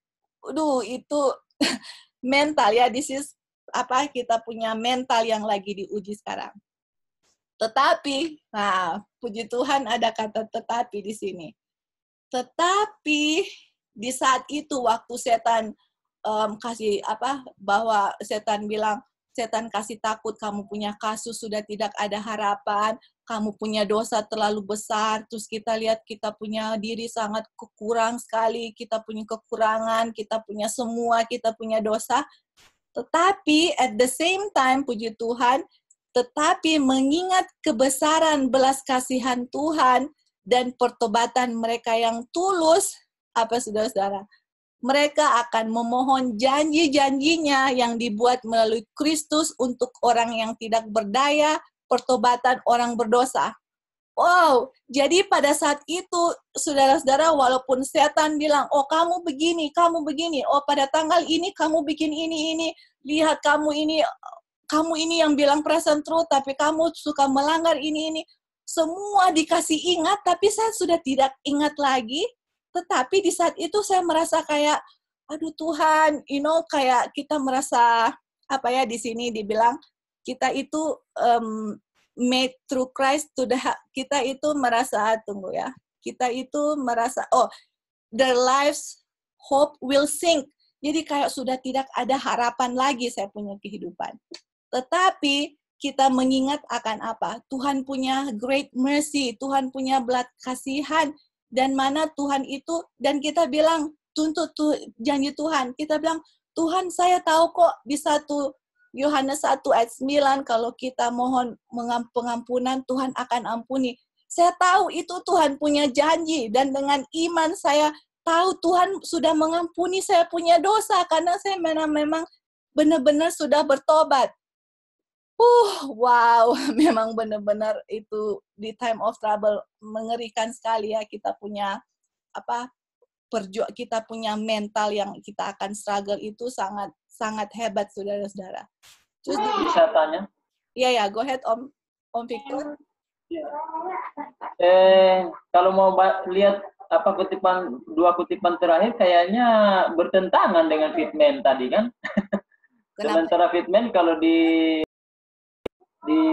duh itu mental ya this is apa kita punya mental yang lagi diuji sekarang tetapi nah puji Tuhan ada kata tetapi di sini tetapi di saat itu waktu setan um, kasih apa bahwa setan bilang setan kasih takut kamu punya kasus sudah tidak ada harapan, kamu punya dosa terlalu besar, terus kita lihat kita punya diri sangat kekurang sekali, kita punya kekurangan, kita punya semua, kita punya dosa. Tetapi at the same time, puji Tuhan, tetapi mengingat kebesaran belas kasihan Tuhan dan pertobatan mereka yang tulus, apa saudara-saudara? mereka akan memohon janji-janjinya yang dibuat melalui Kristus untuk orang yang tidak berdaya, pertobatan orang berdosa. Wow, jadi pada saat itu, saudara-saudara, walaupun setan bilang, oh kamu begini, kamu begini, oh pada tanggal ini kamu bikin ini, ini, lihat kamu ini, kamu ini yang bilang present truth, tapi kamu suka melanggar ini, ini. Semua dikasih ingat, tapi saya sudah tidak ingat lagi, tetapi di saat itu saya merasa kayak, aduh Tuhan, you know, kayak kita merasa apa ya di sini dibilang kita itu um, made through Christ to the kita itu merasa tunggu ya kita itu merasa oh their lives hope will sink. Jadi kayak sudah tidak ada harapan lagi saya punya kehidupan tetapi kita mengingat akan apa Tuhan punya great mercy Tuhan punya belas kasihan dan mana Tuhan itu dan kita bilang tuntut tuh janji Tuhan. Kita bilang Tuhan saya tahu kok di satu Yohanes 1 ayat 9 kalau kita mohon pengampunan Tuhan akan ampuni. Saya tahu itu Tuhan punya janji dan dengan iman saya tahu Tuhan sudah mengampuni saya punya dosa karena saya memang benar-benar sudah bertobat. Uh, wow, memang benar-benar itu di time of trouble mengerikan sekali ya kita punya apa perju kita punya mental yang kita akan struggle itu sangat sangat hebat saudara-saudara. Terus bisa tanya? Iya ya, go ahead Om Om Victor. Eh, kalau mau lihat apa kutipan dua kutipan terakhir kayaknya bertentangan dengan fitment tadi kan. Sementara fitment kalau di di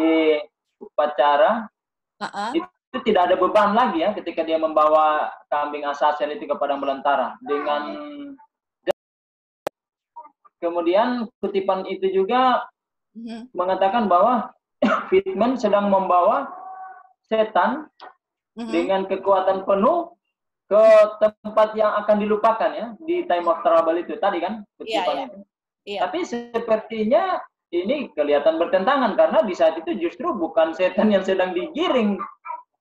upacara uh-uh. itu tidak ada beban lagi ya ketika dia membawa kambing asasen itu ke padang belantara dengan kemudian kutipan itu juga uh-huh. mengatakan bahwa Fitman sedang membawa setan uh-huh. dengan kekuatan penuh ke tempat yang akan dilupakan ya di time of trouble itu tadi kan kutipan yeah, yeah. itu. Yeah. Tapi sepertinya ini kelihatan bertentangan karena di saat itu justru bukan setan yang sedang digiring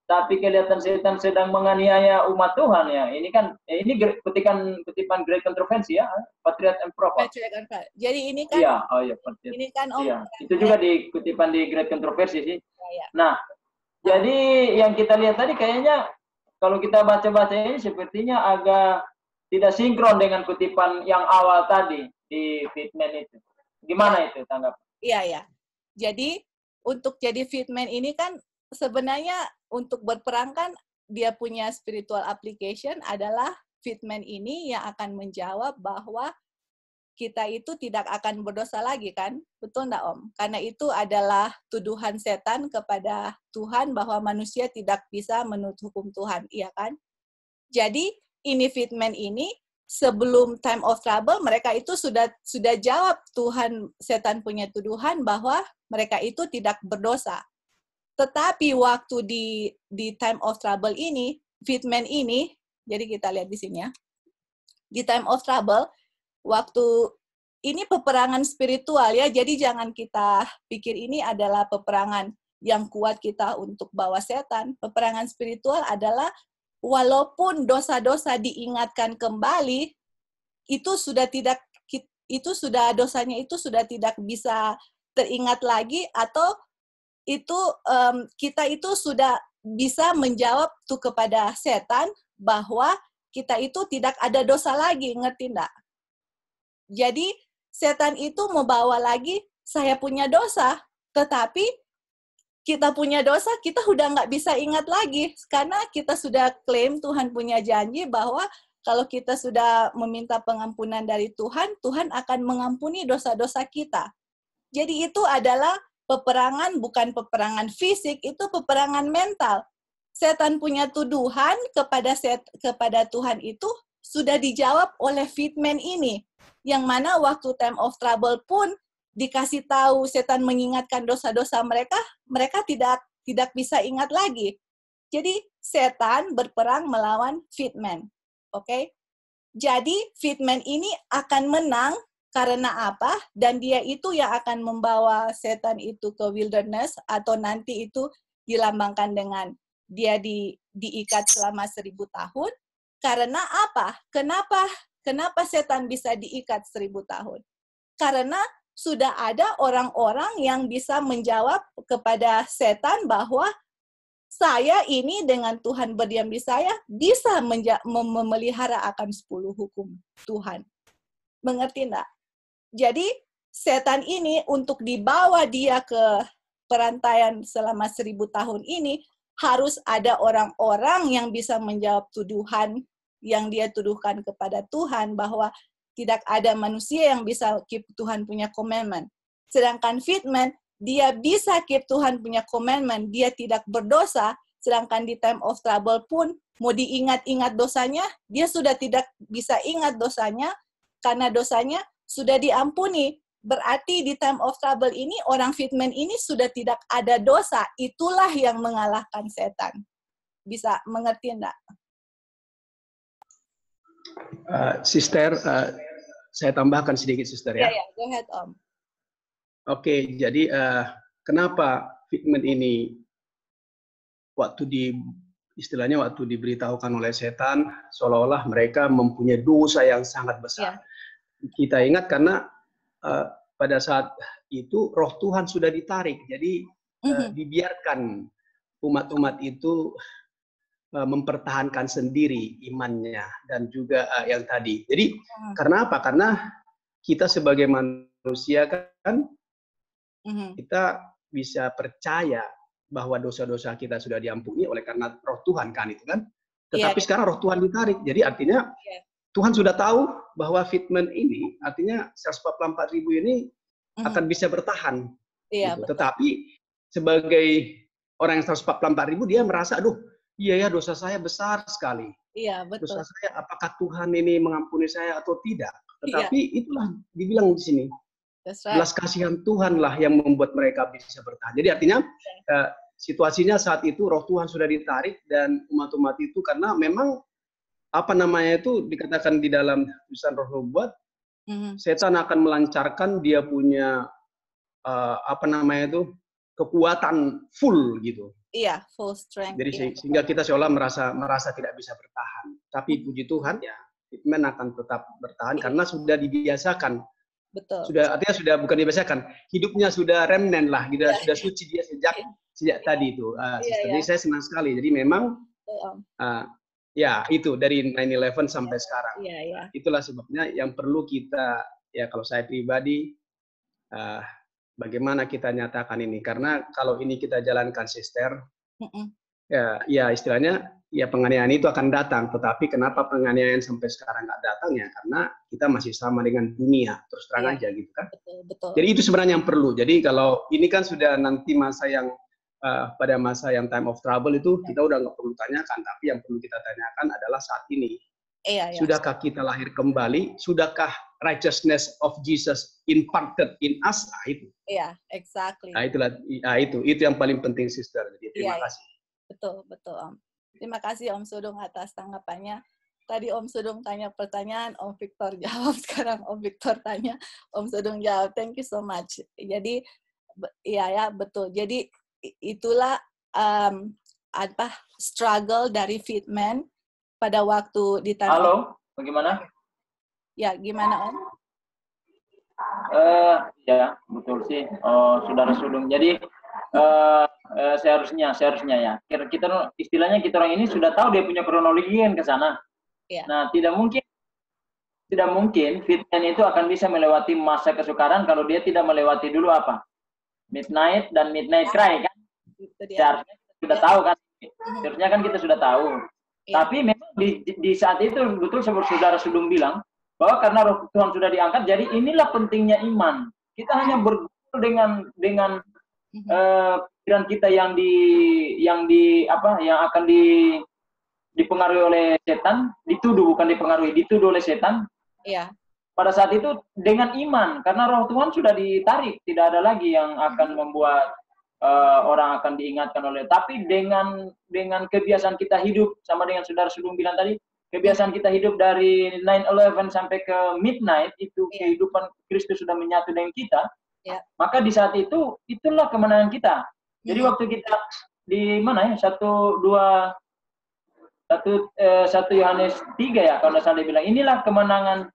tapi kelihatan setan sedang menganiaya umat Tuhan ya. Ini kan ya ini kutipan kutipan great kontroversi ya, Patriot and Prophet. Jadi ini kan Iya, oh iya, Patriot. Ini kan Om. Iya, itu juga di kutipan di great kontroversi sih. Ya, ya. Nah, jadi yang kita lihat tadi kayaknya kalau kita baca-baca ini sepertinya agak tidak sinkron dengan kutipan yang awal tadi di fitman itu. Gimana itu tanggapan? Iya, ya. Jadi untuk jadi fitman ini kan sebenarnya untuk berperang kan dia punya spiritual application adalah fitman ini yang akan menjawab bahwa kita itu tidak akan berdosa lagi kan? Betul enggak Om? Karena itu adalah tuduhan setan kepada Tuhan bahwa manusia tidak bisa menurut hukum Tuhan, iya kan? Jadi ini fitman ini sebelum time of trouble mereka itu sudah sudah jawab Tuhan setan punya tuduhan bahwa mereka itu tidak berdosa. Tetapi waktu di di time of trouble ini, fitman ini, jadi kita lihat di sini ya. Di time of trouble, waktu ini peperangan spiritual ya, jadi jangan kita pikir ini adalah peperangan yang kuat kita untuk bawa setan. Peperangan spiritual adalah walaupun dosa-dosa diingatkan kembali, itu sudah tidak itu sudah dosanya itu sudah tidak bisa teringat lagi atau itu um, kita itu sudah bisa menjawab tuh kepada setan bahwa kita itu tidak ada dosa lagi, ngerti enggak? Jadi setan itu membawa lagi saya punya dosa, tetapi kita punya dosa, kita udah nggak bisa ingat lagi karena kita sudah klaim Tuhan punya janji bahwa kalau kita sudah meminta pengampunan dari Tuhan, Tuhan akan mengampuni dosa-dosa kita. Jadi itu adalah peperangan bukan peperangan fisik, itu peperangan mental. Setan punya tuduhan kepada set, kepada Tuhan itu sudah dijawab oleh fitman ini. Yang mana waktu time of trouble pun dikasih tahu setan mengingatkan dosa-dosa mereka, mereka tidak tidak bisa ingat lagi. Jadi setan berperang melawan fitman. Oke? Okay? Jadi fitman ini akan menang karena apa? Dan dia itu yang akan membawa setan itu ke wilderness atau nanti itu dilambangkan dengan dia di, diikat selama seribu tahun. Karena apa? Kenapa? Kenapa setan bisa diikat seribu tahun? Karena sudah ada orang-orang yang bisa menjawab kepada setan bahwa saya ini dengan Tuhan berdiam di saya bisa memelihara akan sepuluh hukum Tuhan. Mengerti enggak? Jadi setan ini untuk dibawa dia ke perantaian selama seribu tahun ini harus ada orang-orang yang bisa menjawab tuduhan yang dia tuduhkan kepada Tuhan bahwa tidak ada manusia yang bisa keep Tuhan punya commandment. Sedangkan fitman, dia bisa keep Tuhan punya commandment, dia tidak berdosa, sedangkan di time of trouble pun mau diingat-ingat dosanya, dia sudah tidak bisa ingat dosanya karena dosanya sudah diampuni. Berarti di time of trouble ini orang fitman ini sudah tidak ada dosa. Itulah yang mengalahkan setan. Bisa mengerti enggak? Uh, sister, uh, saya tambahkan sedikit, sister ya. Ya, ya. go ahead, Om. Oke, okay, jadi uh, kenapa fitman ini waktu di istilahnya waktu diberitahukan oleh setan seolah-olah mereka mempunyai dosa yang sangat besar. Ya kita ingat karena uh, pada saat itu roh Tuhan sudah ditarik, jadi uh, dibiarkan umat-umat itu mempertahankan sendiri imannya dan juga uh, yang tadi. Jadi uh. karena apa? Karena kita sebagai manusia kan uh-huh. kita bisa percaya bahwa dosa-dosa kita sudah diampuni oleh karena roh Tuhan kan itu kan. Iya. Tetapi yeah. sekarang roh Tuhan ditarik. Jadi artinya yeah. Tuhan sudah tahu bahwa fitment ini artinya 144 ribu ini mm-hmm. akan bisa bertahan. Iya, gitu. Tetapi sebagai orang yang 144 ribu dia merasa, aduh, iya ya dosa saya besar sekali. Iya betul. Dosa saya apakah Tuhan ini mengampuni saya atau tidak? Tetapi iya. itulah dibilang di sini. Right. Belas kasihan Tuhan lah yang membuat mereka bisa bertahan. Jadi artinya okay. uh, situasinya saat itu roh Tuhan sudah ditarik dan umat-umat itu karena memang apa namanya itu dikatakan di dalam tulisan roh nubuat, mm-hmm. setan akan melancarkan dia punya uh, apa namanya itu kekuatan full gitu. Iya, full strength. Jadi iya. sehingga kita seolah merasa merasa tidak bisa bertahan. Tapi puji Tuhan ya, Hitman akan tetap bertahan karena sudah dibiasakan. Betul. Sudah artinya sudah bukan dibiasakan, hidupnya sudah remnant lah, gitu, Iya. sudah suci dia sejak sejak tadi itu. Uh, Iya, Jadi iya. saya senang sekali. Jadi memang uh, ya itu dari 9/11 sampai sekarang. Iya, iya. Itulah sebabnya yang perlu kita ya kalau saya pribadi uh, bagaimana kita nyatakan ini. Karena kalau ini kita jalankan sister ya ya istilahnya ya penganiayaan itu akan datang. Tetapi kenapa penganiayaan sampai sekarang nggak datang ya? Karena kita masih sama dengan dunia terus terang Iya. aja gitu kan. Betul, betul. jadi itu sebenarnya yang perlu. Jadi kalau ini kan sudah nanti masa yang uh, pada masa yang time of trouble itu Ya. kita udah nggak perlu tanyakan. Tapi yang perlu kita tanyakan adalah saat ini iya, iya. Sudahkah kita lahir kembali? Sudahkah righteousness of Jesus imparted in us? Nah, itu. Iya, exactly. Nah, itulah nah, itu itu yang paling penting sister. Jadi terima Iya, iya. kasih. Betul, betul Om. Terima kasih Om Sudung atas tanggapannya. Tadi Om Sudung tanya pertanyaan, Om Victor jawab. Sekarang Om Victor tanya, Om Sudung jawab. Thank you so much. Jadi, iya ya, betul. Jadi, itulah um, apa struggle dari Fitman pada waktu di tanah. Halo, bagaimana? Ya, gimana Om? Eh, ya, betul sih. Oh, saudara Sudung. Jadi eh, eh, seharusnya, seharusnya ya. Kita, kita istilahnya kita orang ini sudah tahu dia punya kronologi yang ke sana. Iya. Nah, tidak mungkin tidak mungkin fitman itu akan bisa melewati masa kesukaran kalau dia tidak melewati dulu apa? Midnight dan midnight cry kan? Itu dia. Seharusnya kita sudah tahu kan? Seharusnya kan kita sudah tahu. Iya. Tapi memang di, di- saat itu betul seperti saudara Sudung bilang bahwa karena roh Tuhan sudah diangkat, jadi inilah pentingnya iman. Kita hanya bergumul dengan dengan Mhm. eh, pikiran kita yang di yang di apa yang akan di dipengaruhi oleh setan, dituduh bukan dipengaruhi, dituduh oleh setan. Iya, Pada saat itu dengan iman karena roh Tuhan sudah ditarik, tidak ada lagi yang akan membuat eh, orang akan diingatkan oleh tapi dengan dengan kebiasaan kita hidup sama dengan saudara Sudung bilang tadi, kebiasaan kita hidup dari 9/11 sampai ke midnight itu Iya. kehidupan Kristus sudah menyatu dengan kita. Iya. Maka di saat itu itulah kemenangan kita. Jadi Mhm. waktu kita di mana ya satu dua satu eh, satu Yohanes tiga ya kalau dia bilang inilah kemenangan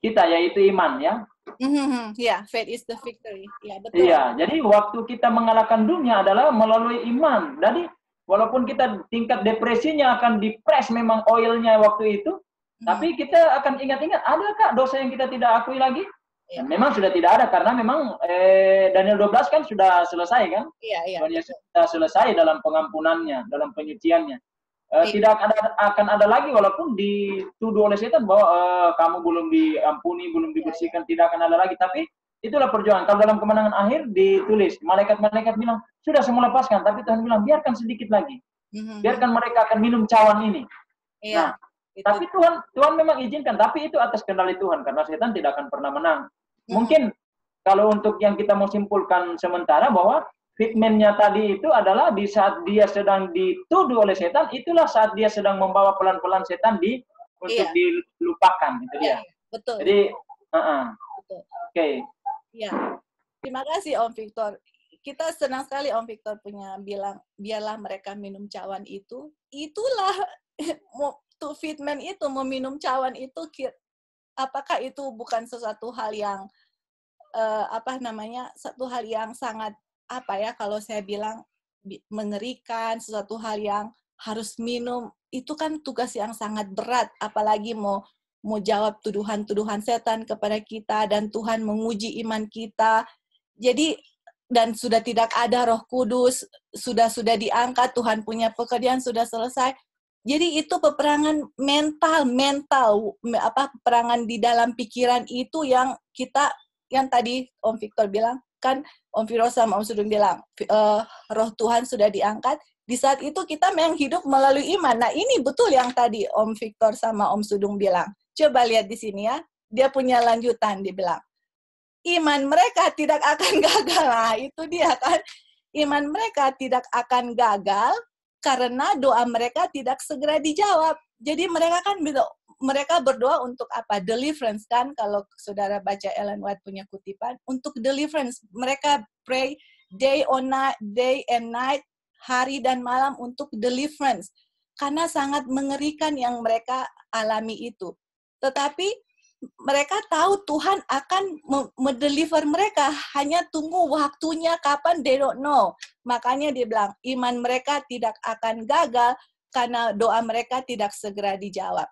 kita yaitu iman ya. Mhm, Ya, faith is the victory. Iya, betul. Iya, jadi waktu kita mengalahkan dunia adalah melalui iman. Jadi walaupun kita tingkat depresinya akan dipres memang oilnya waktu itu, Mhm. tapi kita akan ingat-ingat adakah dosa yang kita tidak akui lagi? Dan memang sudah tidak ada karena memang eh, Daniel 12 kan sudah selesai kan? Iya, iya. Tuhan Yesus sudah selesai dalam pengampunannya, dalam penyuciannya. Eh, Iya. tidak ada, akan ada lagi walaupun dituduh oleh setan bahwa eh, kamu belum diampuni, belum dibersihkan, tidak akan ada lagi. Tapi itulah perjuangan. Kalau dalam kemenangan akhir ditulis, malaikat-malaikat bilang, sudah semua lepaskan. Tapi Tuhan bilang, biarkan sedikit lagi. Mhm. Biarkan mereka akan minum cawan ini. Iya. Nah, itu. Tapi Tuhan Tuhan memang izinkan, tapi itu atas kendali Tuhan. Karena setan tidak akan pernah menang. Mhm. Mungkin kalau untuk yang kita mau simpulkan sementara bahwa fitmennya tadi itu adalah di saat dia sedang dituduh oleh setan, itulah saat dia sedang membawa pelan-pelan setan di untuk Iya. dilupakan itu Iya, dia. betul. Jadi, uh-uh. Betul. oke, Iya. Terima kasih Om Victor. Kita senang sekali Om Victor punya bilang biarlah mereka minum cawan itu. Itulah to fitman itu meminum cawan itu apakah itu bukan sesuatu hal yang eh, apa namanya satu hal yang sangat apa ya kalau saya bilang bi- mengerikan sesuatu hal yang harus minum itu kan tugas yang sangat berat apalagi mau mau jawab tuduhan-tuduhan setan kepada kita dan Tuhan menguji iman kita. Jadi dan sudah tidak ada Roh Kudus, sudah sudah diangkat Tuhan punya pekerjaan sudah selesai. Jadi itu peperangan mental, mental me- apa peperangan di dalam pikiran itu yang kita yang tadi Om Victor bilang kan Om Viro sama Om Sudung bilang "Fi- eh, Roh Tuhan sudah diangkat. Di saat itu kita memang hidup melalui iman. Nah ini betul yang tadi Om Victor sama Om Sudung bilang. Coba lihat di sini ya. Dia punya lanjutan, dia bilang. Iman mereka tidak akan gagal. Nah, itu dia kan. Iman mereka tidak akan gagal karena doa mereka tidak segera dijawab. Jadi mereka kan mereka berdoa untuk apa? Deliverance kan kalau saudara baca Ellen White punya kutipan untuk deliverance. Mereka pray day on night, day and night, hari dan malam untuk deliverance. Karena sangat mengerikan yang mereka alami itu. Tetapi mereka tahu Tuhan akan mendeliver mereka, hanya tunggu waktunya kapan they don't know. Makanya dia bilang iman mereka tidak akan gagal karena doa mereka tidak segera dijawab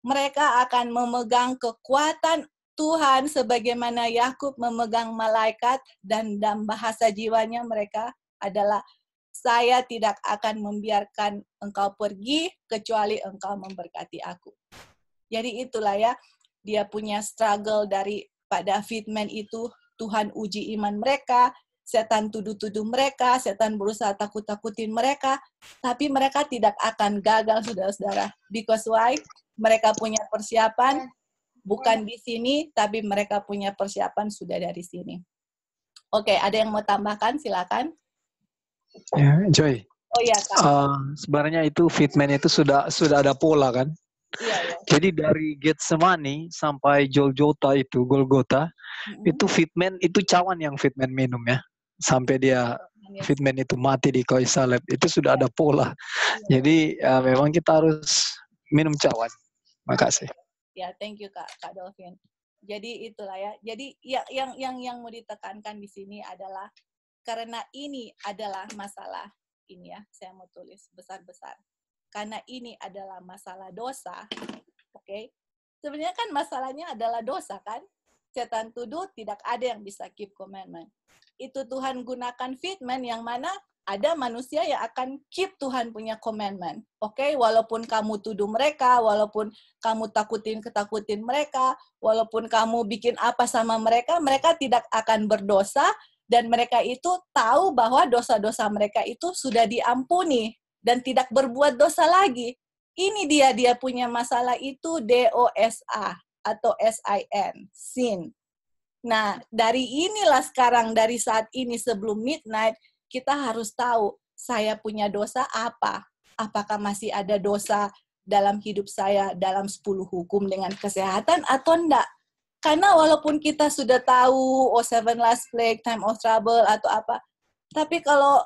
mereka akan memegang kekuatan Tuhan sebagaimana Yakub memegang malaikat dan dalam bahasa jiwanya mereka adalah saya tidak akan membiarkan engkau pergi kecuali engkau memberkati aku. Jadi itulah ya, dia punya struggle dari pada fitman itu Tuhan uji iman mereka, setan tuduh-tuduh mereka, setan berusaha takut-takutin mereka, tapi mereka tidak akan gagal, saudara-saudara. Because why? mereka punya persiapan bukan di sini, tapi mereka punya persiapan sudah dari sini. Oke, ada yang mau tambahkan? Silakan. Ya, Joy. Oh iya, Kak. Uh, sebenarnya itu fitman itu sudah sudah ada pola kan? Iya, iya. Jadi dari Getsemani sampai Golgota itu Golgota mm-hmm. itu fitman itu cawan yang fitman minum ya sampai dia yes. fitman itu mati di kayu salib itu sudah ada pola. Iya. Jadi uh, memang kita harus minum cawan. Makasih. Ya, thank you Kak, Kak Dolphin. Jadi itulah ya. Jadi yang yang yang yang mau ditekankan di sini adalah karena ini adalah masalah ini ya, saya mau tulis besar-besar. Karena ini adalah masalah dosa. Oke. Okay? Sebenarnya kan masalahnya adalah dosa kan? Setan tuduh tidak ada yang bisa keep commandment. Itu Tuhan gunakan fitman yang mana ada manusia yang akan keep Tuhan punya commandment. Oke, okay? walaupun kamu tuduh mereka, walaupun kamu takutin ketakutin mereka, walaupun kamu bikin apa sama mereka, mereka tidak akan berdosa dan mereka itu tahu bahwa dosa-dosa mereka itu sudah diampuni dan tidak berbuat dosa lagi. Ini dia dia punya masalah itu DOSA atau SIN, sin. Nah, dari inilah sekarang dari saat ini sebelum midnight kita harus tahu saya punya dosa apa. Apakah masih ada dosa dalam hidup saya dalam 10 hukum dengan kesehatan atau enggak. Karena walaupun kita sudah tahu oh seven last plague, time of trouble atau apa, tapi kalau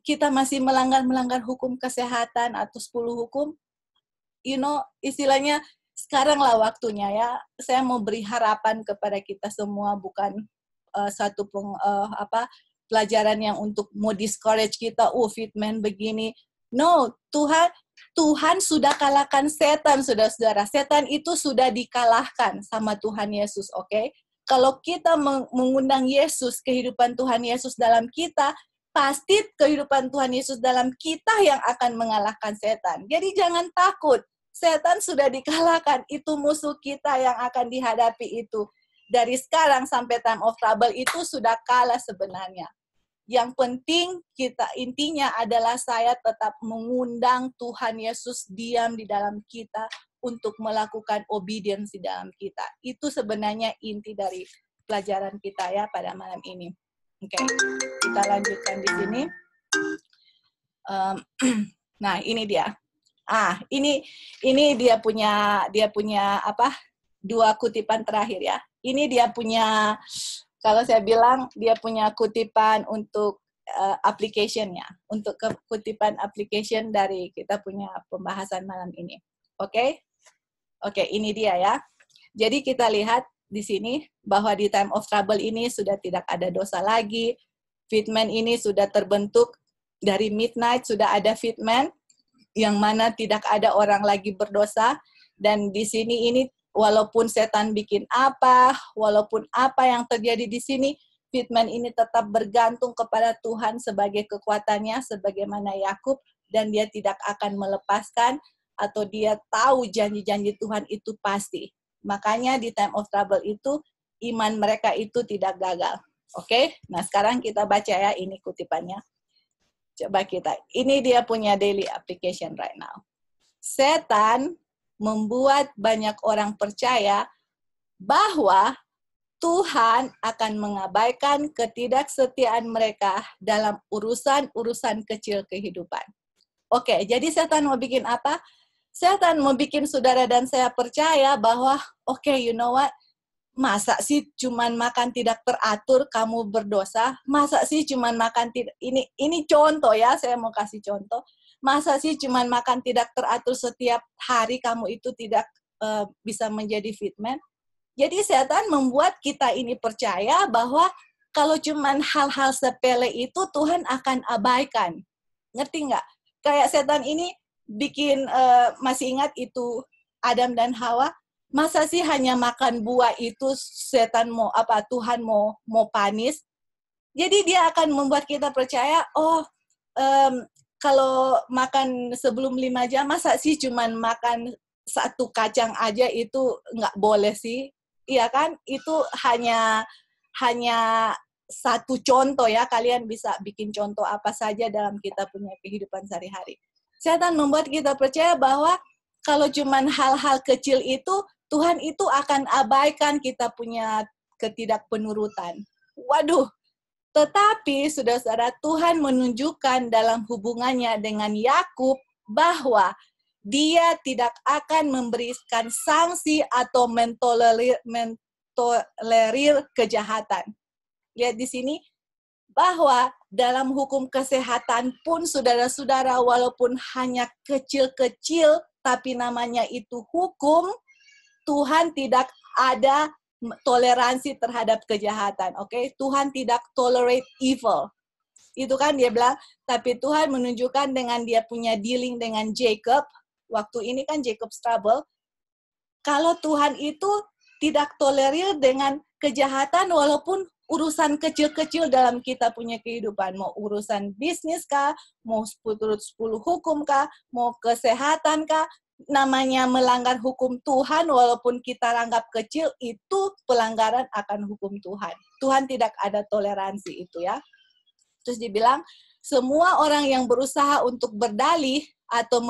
kita masih melanggar-melanggar hukum kesehatan atau 10 hukum, you know, istilahnya sekarang lah waktunya ya. Saya mau beri harapan kepada kita semua bukan uh, satu peng, uh, apa pelajaran yang untuk mau discourage kita, oh fitman begini. No, Tuhan Tuhan sudah kalahkan setan, saudara-saudara. Setan itu sudah dikalahkan sama Tuhan Yesus, oke? Okay? Kalau kita mengundang Yesus, kehidupan Tuhan Yesus dalam kita, pasti kehidupan Tuhan Yesus dalam kita yang akan mengalahkan setan. Jadi jangan takut. Setan sudah dikalahkan, itu musuh kita yang akan dihadapi itu. Dari sekarang sampai time of trouble itu sudah kalah sebenarnya. Yang penting kita intinya adalah saya tetap mengundang Tuhan Yesus diam di dalam kita untuk melakukan obedience di dalam kita. Itu sebenarnya inti dari pelajaran kita ya pada malam ini. Oke, okay. kita lanjutkan di sini. Um, nah, ini dia. Ah, ini ini dia punya dia punya apa? Dua kutipan terakhir ya. Ini dia punya kalau saya bilang dia punya kutipan untuk uh, application-nya, untuk kutipan application dari kita punya pembahasan malam ini. Oke? Okay? Oke, okay, ini dia ya. Jadi kita lihat di sini bahwa di time of trouble ini sudah tidak ada dosa lagi. Fitman ini sudah terbentuk dari midnight sudah ada fitman yang mana tidak ada orang lagi berdosa dan di sini ini walaupun setan bikin apa, walaupun apa yang terjadi di sini, Fitman ini tetap bergantung kepada Tuhan sebagai kekuatannya, sebagaimana Yakub, dan dia tidak akan melepaskan atau dia tahu janji-janji Tuhan itu pasti. Makanya di time of trouble itu iman mereka itu tidak gagal. Oke, okay? nah sekarang kita baca ya ini kutipannya. Coba kita, ini dia punya daily application right now. Setan membuat banyak orang percaya bahwa Tuhan akan mengabaikan ketidaksetiaan mereka dalam urusan-urusan kecil kehidupan. Oke, jadi setan mau bikin apa? setan mau bikin saudara dan saya percaya bahwa oke okay, you know what masa sih cuman makan tidak teratur kamu berdosa? Masa sih cuman makan tidak ini ini contoh ya saya mau kasih contoh. Masa sih cuman makan tidak teratur setiap hari kamu itu tidak uh, bisa menjadi fitman jadi setan membuat kita ini percaya bahwa kalau cuman hal-hal sepele itu Tuhan akan abaikan. Ngerti nggak? Kayak setan ini bikin uh, masih ingat itu Adam dan Hawa masa sih hanya makan buah itu setan mau apa Tuhan mau mau panis? Jadi dia akan membuat kita percaya oh um, kalau makan sebelum lima jam masa sih cuman makan satu kacang aja itu nggak boleh sih? Iya kan? Itu hanya hanya satu contoh ya. Kalian bisa bikin contoh apa saja dalam kita punya kehidupan sehari-hari. Setan membuat kita percaya bahwa kalau cuman hal-hal kecil itu, Tuhan itu akan abaikan kita punya ketidakpenurutan. Waduh, tetapi saudara-saudara Tuhan menunjukkan dalam hubungannya dengan Yakub bahwa dia tidak akan memberikan sanksi atau mentolerir, mentolerir kejahatan. Lihat di sini, bahwa dalam hukum kesehatan pun saudara-saudara walaupun hanya kecil-kecil tapi namanya itu hukum, Tuhan tidak ada toleransi terhadap kejahatan, oke? Okay? Tuhan tidak tolerate evil. Itu kan dia bilang, tapi Tuhan menunjukkan dengan dia punya dealing dengan Jacob, waktu ini kan Jacob trouble, kalau Tuhan itu tidak tolerir dengan kejahatan walaupun urusan kecil-kecil dalam kita punya kehidupan. Mau urusan bisnis kah, mau turut 10 hukum kah, mau kesehatan kah, namanya melanggar hukum Tuhan walaupun kita anggap kecil itu pelanggaran akan hukum Tuhan. Tuhan tidak ada toleransi itu ya. Terus dibilang semua orang yang berusaha untuk berdalih atau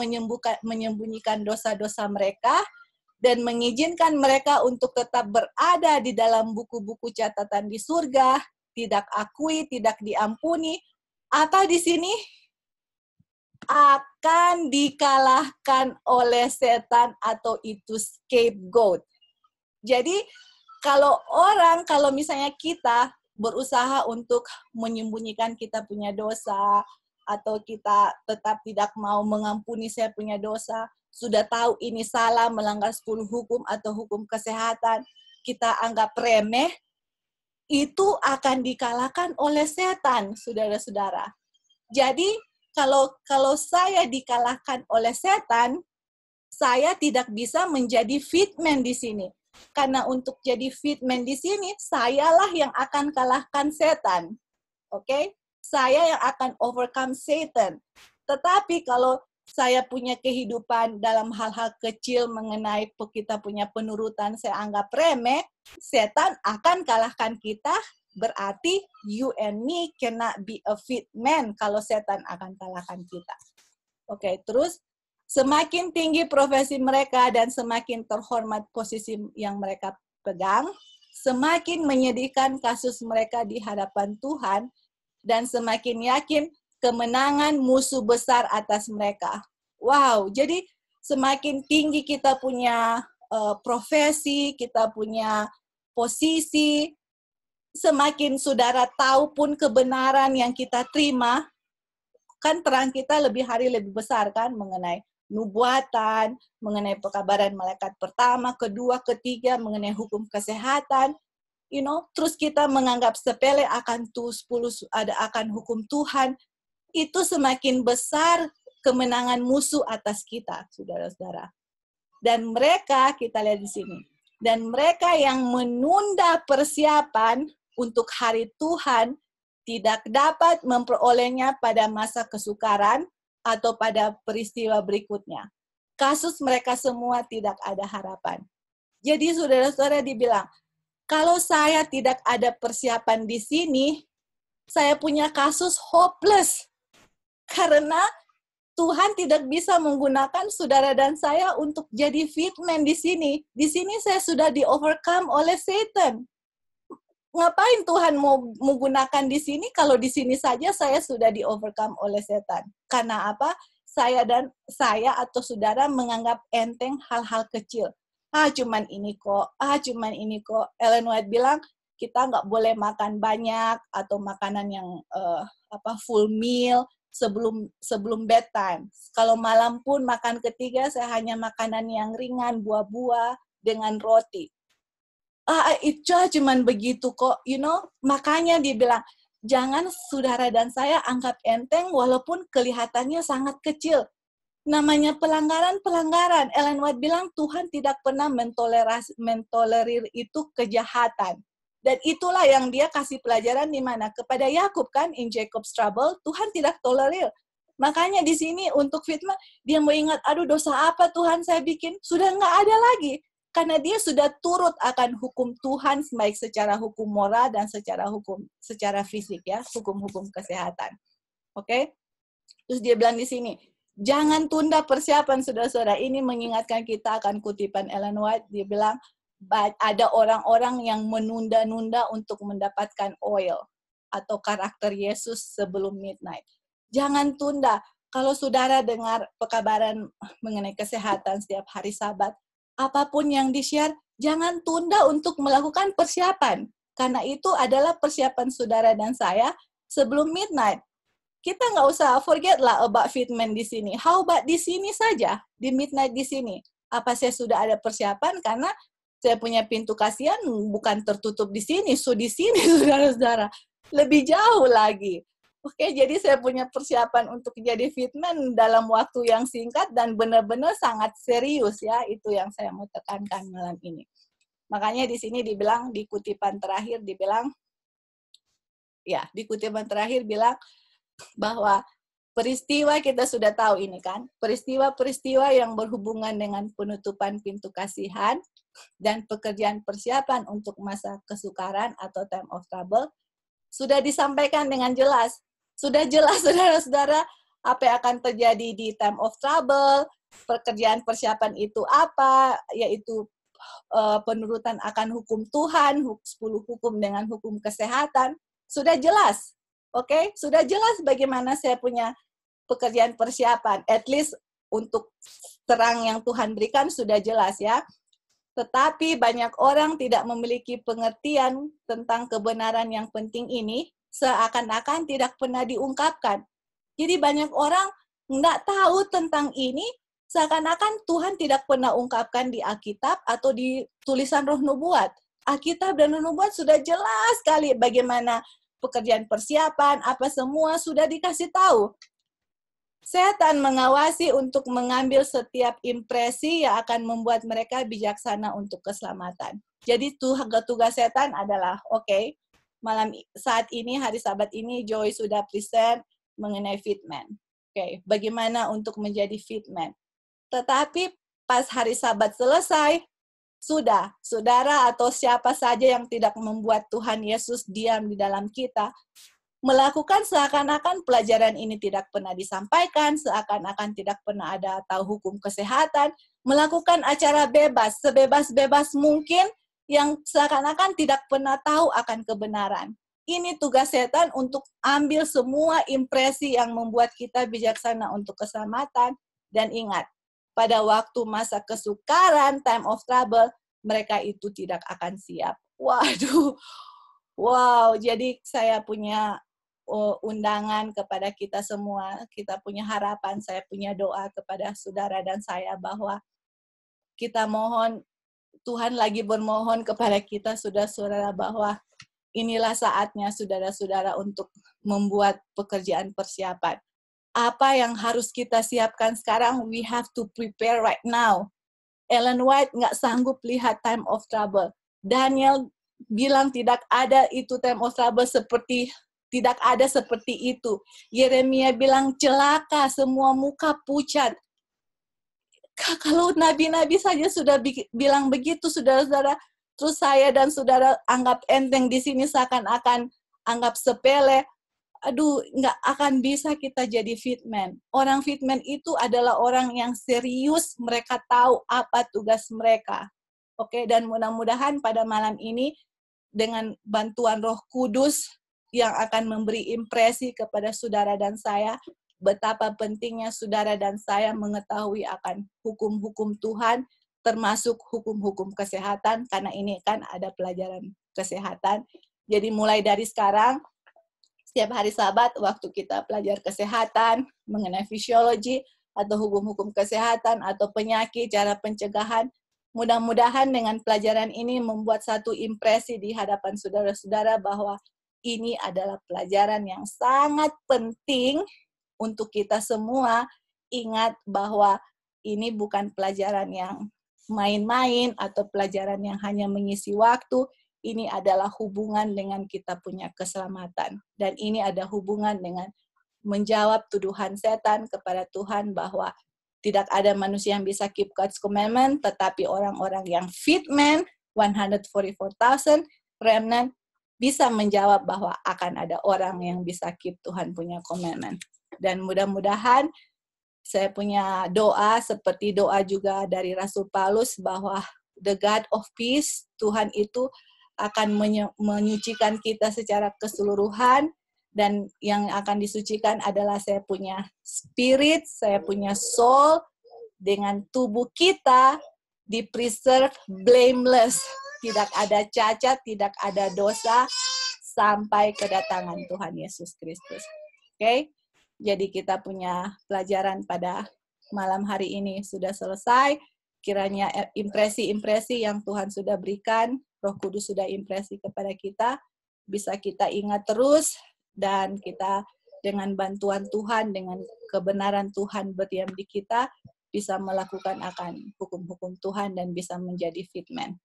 menyembunyikan dosa-dosa mereka dan mengizinkan mereka untuk tetap berada di dalam buku-buku catatan di surga, tidak akui, tidak diampuni, atau di sini akan dikalahkan oleh setan atau itu scapegoat. Jadi kalau orang, kalau misalnya kita berusaha untuk menyembunyikan kita punya dosa, atau kita tetap tidak mau mengampuni saya punya dosa, sudah tahu ini salah melanggar 10 hukum atau hukum kesehatan, kita anggap remeh, itu akan dikalahkan oleh setan, saudara-saudara. Jadi kalau kalau saya dikalahkan oleh setan, saya tidak bisa menjadi fitman di sini. Karena untuk jadi fitman di sini, sayalah yang akan kalahkan setan. Oke? Okay? Saya yang akan overcome Satan. Tetapi kalau saya punya kehidupan dalam hal-hal kecil mengenai kita punya penurutan saya anggap remeh, setan akan kalahkan kita, berarti you and me cannot be a fit man kalau setan akan kalahkan kita. Oke, okay, terus semakin tinggi profesi mereka dan semakin terhormat posisi yang mereka pegang, semakin menyedihkan kasus mereka di hadapan Tuhan, dan semakin yakin kemenangan musuh besar atas mereka. Wow, jadi semakin tinggi kita punya uh, profesi, kita punya posisi, semakin saudara tahu pun kebenaran yang kita terima, kan terang kita lebih hari lebih besar kan mengenai nubuatan, mengenai pekabaran malaikat pertama, kedua, ketiga, mengenai hukum kesehatan, you know, terus kita menganggap sepele akan tuh 10 ada akan hukum Tuhan, itu semakin besar kemenangan musuh atas kita, saudara-saudara. Dan mereka, kita lihat di sini, dan mereka yang menunda persiapan untuk hari Tuhan tidak dapat memperolehnya pada masa kesukaran atau pada peristiwa berikutnya. Kasus mereka semua tidak ada harapan. Jadi saudara-saudara dibilang, kalau saya tidak ada persiapan di sini, saya punya kasus hopeless karena Tuhan tidak bisa menggunakan saudara dan saya untuk jadi fitman di sini. Di sini saya sudah di overcome oleh Satan. Ngapain Tuhan mau menggunakan di sini kalau di sini saja saya sudah di overcome oleh setan? Karena apa? saya dan saya atau saudara menganggap enteng hal-hal kecil. Ah, cuman ini kok. Ah, cuman ini kok. Ellen White bilang kita nggak boleh makan banyak atau makanan yang uh, apa full meal sebelum sebelum bedtime. Kalau malam pun makan ketiga saya hanya makanan yang ringan, buah-buah dengan roti. Ah, itu cuman begitu kok, you know. Makanya dia bilang, jangan saudara dan saya anggap enteng walaupun kelihatannya sangat kecil. Namanya pelanggaran-pelanggaran. Ellen White bilang Tuhan tidak pernah mentolerir, mentolerir itu kejahatan. Dan itulah yang dia kasih pelajaran di mana kepada Yakub kan in Jacob's trouble Tuhan tidak tolerir. Makanya di sini untuk fitnah dia mau ingat aduh dosa apa Tuhan saya bikin sudah nggak ada lagi karena dia sudah turut akan hukum Tuhan baik secara hukum moral dan secara hukum secara fisik ya hukum-hukum kesehatan. Oke? Okay? Terus dia bilang di sini jangan tunda persiapan saudara-saudara ini mengingatkan kita akan kutipan Ellen White dia bilang ada orang-orang yang menunda-nunda untuk mendapatkan oil atau karakter Yesus sebelum midnight. Jangan tunda. Kalau saudara dengar pekabaran mengenai kesehatan setiap hari sabat, apa pun yang di-share, jangan tunda untuk melakukan persiapan. Karena itu adalah persiapan saudara dan saya sebelum midnight. Kita nggak usah forget lah about fitment di sini. How about di sini saja, di midnight di sini. Apa saya sudah ada persiapan? Karena saya punya pintu kasihan bukan tertutup di sini, so di sini saudara-saudara. Lebih jauh lagi. Oke, jadi saya punya persiapan untuk jadi fitman dalam waktu yang singkat dan benar-benar sangat serius ya, itu yang saya mau tekankan malam ini. Makanya di sini dibilang di kutipan terakhir dibilang ya, di kutipan terakhir bilang bahwa peristiwa kita sudah tahu ini kan, peristiwa-peristiwa yang berhubungan dengan penutupan pintu kasihan dan pekerjaan persiapan untuk masa kesukaran atau time of trouble sudah disampaikan dengan jelas. Sudah jelas saudara-saudara apa yang akan terjadi di time of trouble, pekerjaan persiapan itu apa, yaitu uh, penurutan akan hukum Tuhan, 10 hukum dengan hukum kesehatan, sudah jelas. Oke, okay? sudah jelas bagaimana saya punya pekerjaan persiapan. At least untuk terang yang Tuhan berikan sudah jelas ya. Tetapi banyak orang tidak memiliki pengertian tentang kebenaran yang penting ini, seakan-akan tidak pernah diungkapkan. Jadi banyak orang nggak tahu tentang ini, seakan-akan Tuhan tidak pernah ungkapkan di Alkitab atau di tulisan roh nubuat. Alkitab dan roh nubuat sudah jelas sekali bagaimana pekerjaan persiapan, apa semua sudah dikasih tahu. Setan mengawasi untuk mengambil setiap impresi yang akan membuat mereka bijaksana untuk keselamatan. Jadi tugas setan adalah, oke, okay, malam saat ini, hari sabat ini, Joy sudah present mengenai fitman. Oke, okay, bagaimana untuk menjadi fitman. Tetapi pas hari sabat selesai, sudah, saudara atau siapa saja yang tidak membuat Tuhan Yesus diam di dalam kita, melakukan seakan-akan pelajaran ini tidak pernah disampaikan, seakan-akan tidak pernah ada tahu hukum kesehatan, melakukan acara bebas, sebebas-bebas mungkin yang seakan-akan tidak pernah tahu akan kebenaran. Ini tugas setan untuk ambil semua impresi yang membuat kita bijaksana untuk keselamatan. Dan ingat, pada waktu masa kesukaran, time of trouble, mereka itu tidak akan siap. Waduh, wow, jadi saya punya undangan kepada kita semua. Kita punya harapan, saya punya doa kepada saudara dan saya bahwa kita mohon Tuhan lagi bermohon kepada kita saudara-saudara bahwa inilah saatnya saudara-saudara untuk membuat pekerjaan persiapan. Apa yang harus kita siapkan sekarang, we have to prepare right now. Ellen White nggak sanggup lihat time of trouble. Daniel bilang tidak ada itu time of trouble seperti tidak ada seperti itu. Yeremia bilang celaka, semua muka pucat. Kalau nabi-nabi saja sudah bilang begitu, saudara-saudara, terus saya dan saudara anggap enteng di sini seakan-akan anggap sepele, aduh, nggak akan bisa kita jadi fitman. Orang fitman itu adalah orang yang serius, mereka tahu apa tugas mereka. Oke, dan mudah-mudahan pada malam ini dengan bantuan Roh Kudus yang akan memberi impresi kepada saudara dan saya betapa pentingnya saudara dan saya mengetahui akan hukum-hukum Tuhan, termasuk hukum-hukum kesehatan, karena ini kan ada pelajaran kesehatan. Jadi mulai dari sekarang, setiap hari sabat, waktu kita belajar kesehatan, mengenai fisiologi, atau hukum-hukum kesehatan, atau penyakit, cara pencegahan, mudah-mudahan dengan pelajaran ini membuat satu impresi di hadapan saudara-saudara bahwa ini adalah pelajaran yang sangat penting untuk kita semua ingat bahwa ini bukan pelajaran yang main-main atau pelajaran yang hanya mengisi waktu. Ini adalah hubungan dengan kita punya keselamatan. Dan ini ada hubungan dengan menjawab tuduhan setan kepada Tuhan bahwa tidak ada manusia yang bisa keep God's commandment, tetapi orang-orang yang fit man, 144,000 remnant, bisa menjawab bahwa akan ada orang yang bisa keep Tuhan punya komitmen. Dan mudah-mudahan saya punya doa seperti doa juga dari Rasul Paulus bahwa the God of peace, Tuhan itu akan menyucikan kita secara keseluruhan dan yang akan disucikan adalah saya punya spirit, saya punya soul dengan tubuh kita di preserve blameless tidak ada cacat, tidak ada dosa sampai kedatangan Tuhan Yesus Kristus. Oke, okay? Jadi kita punya pelajaran pada malam hari ini sudah selesai. Kiranya impresi-impresi yang Tuhan sudah berikan, Roh Kudus sudah impresi kepada kita, bisa kita ingat terus dan kita dengan bantuan Tuhan, dengan kebenaran Tuhan berdiam di kita, bisa melakukan akan hukum-hukum Tuhan dan bisa menjadi fitman.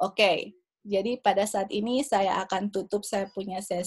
Oke, jadi pada saat ini saya akan tutup saya punya sesi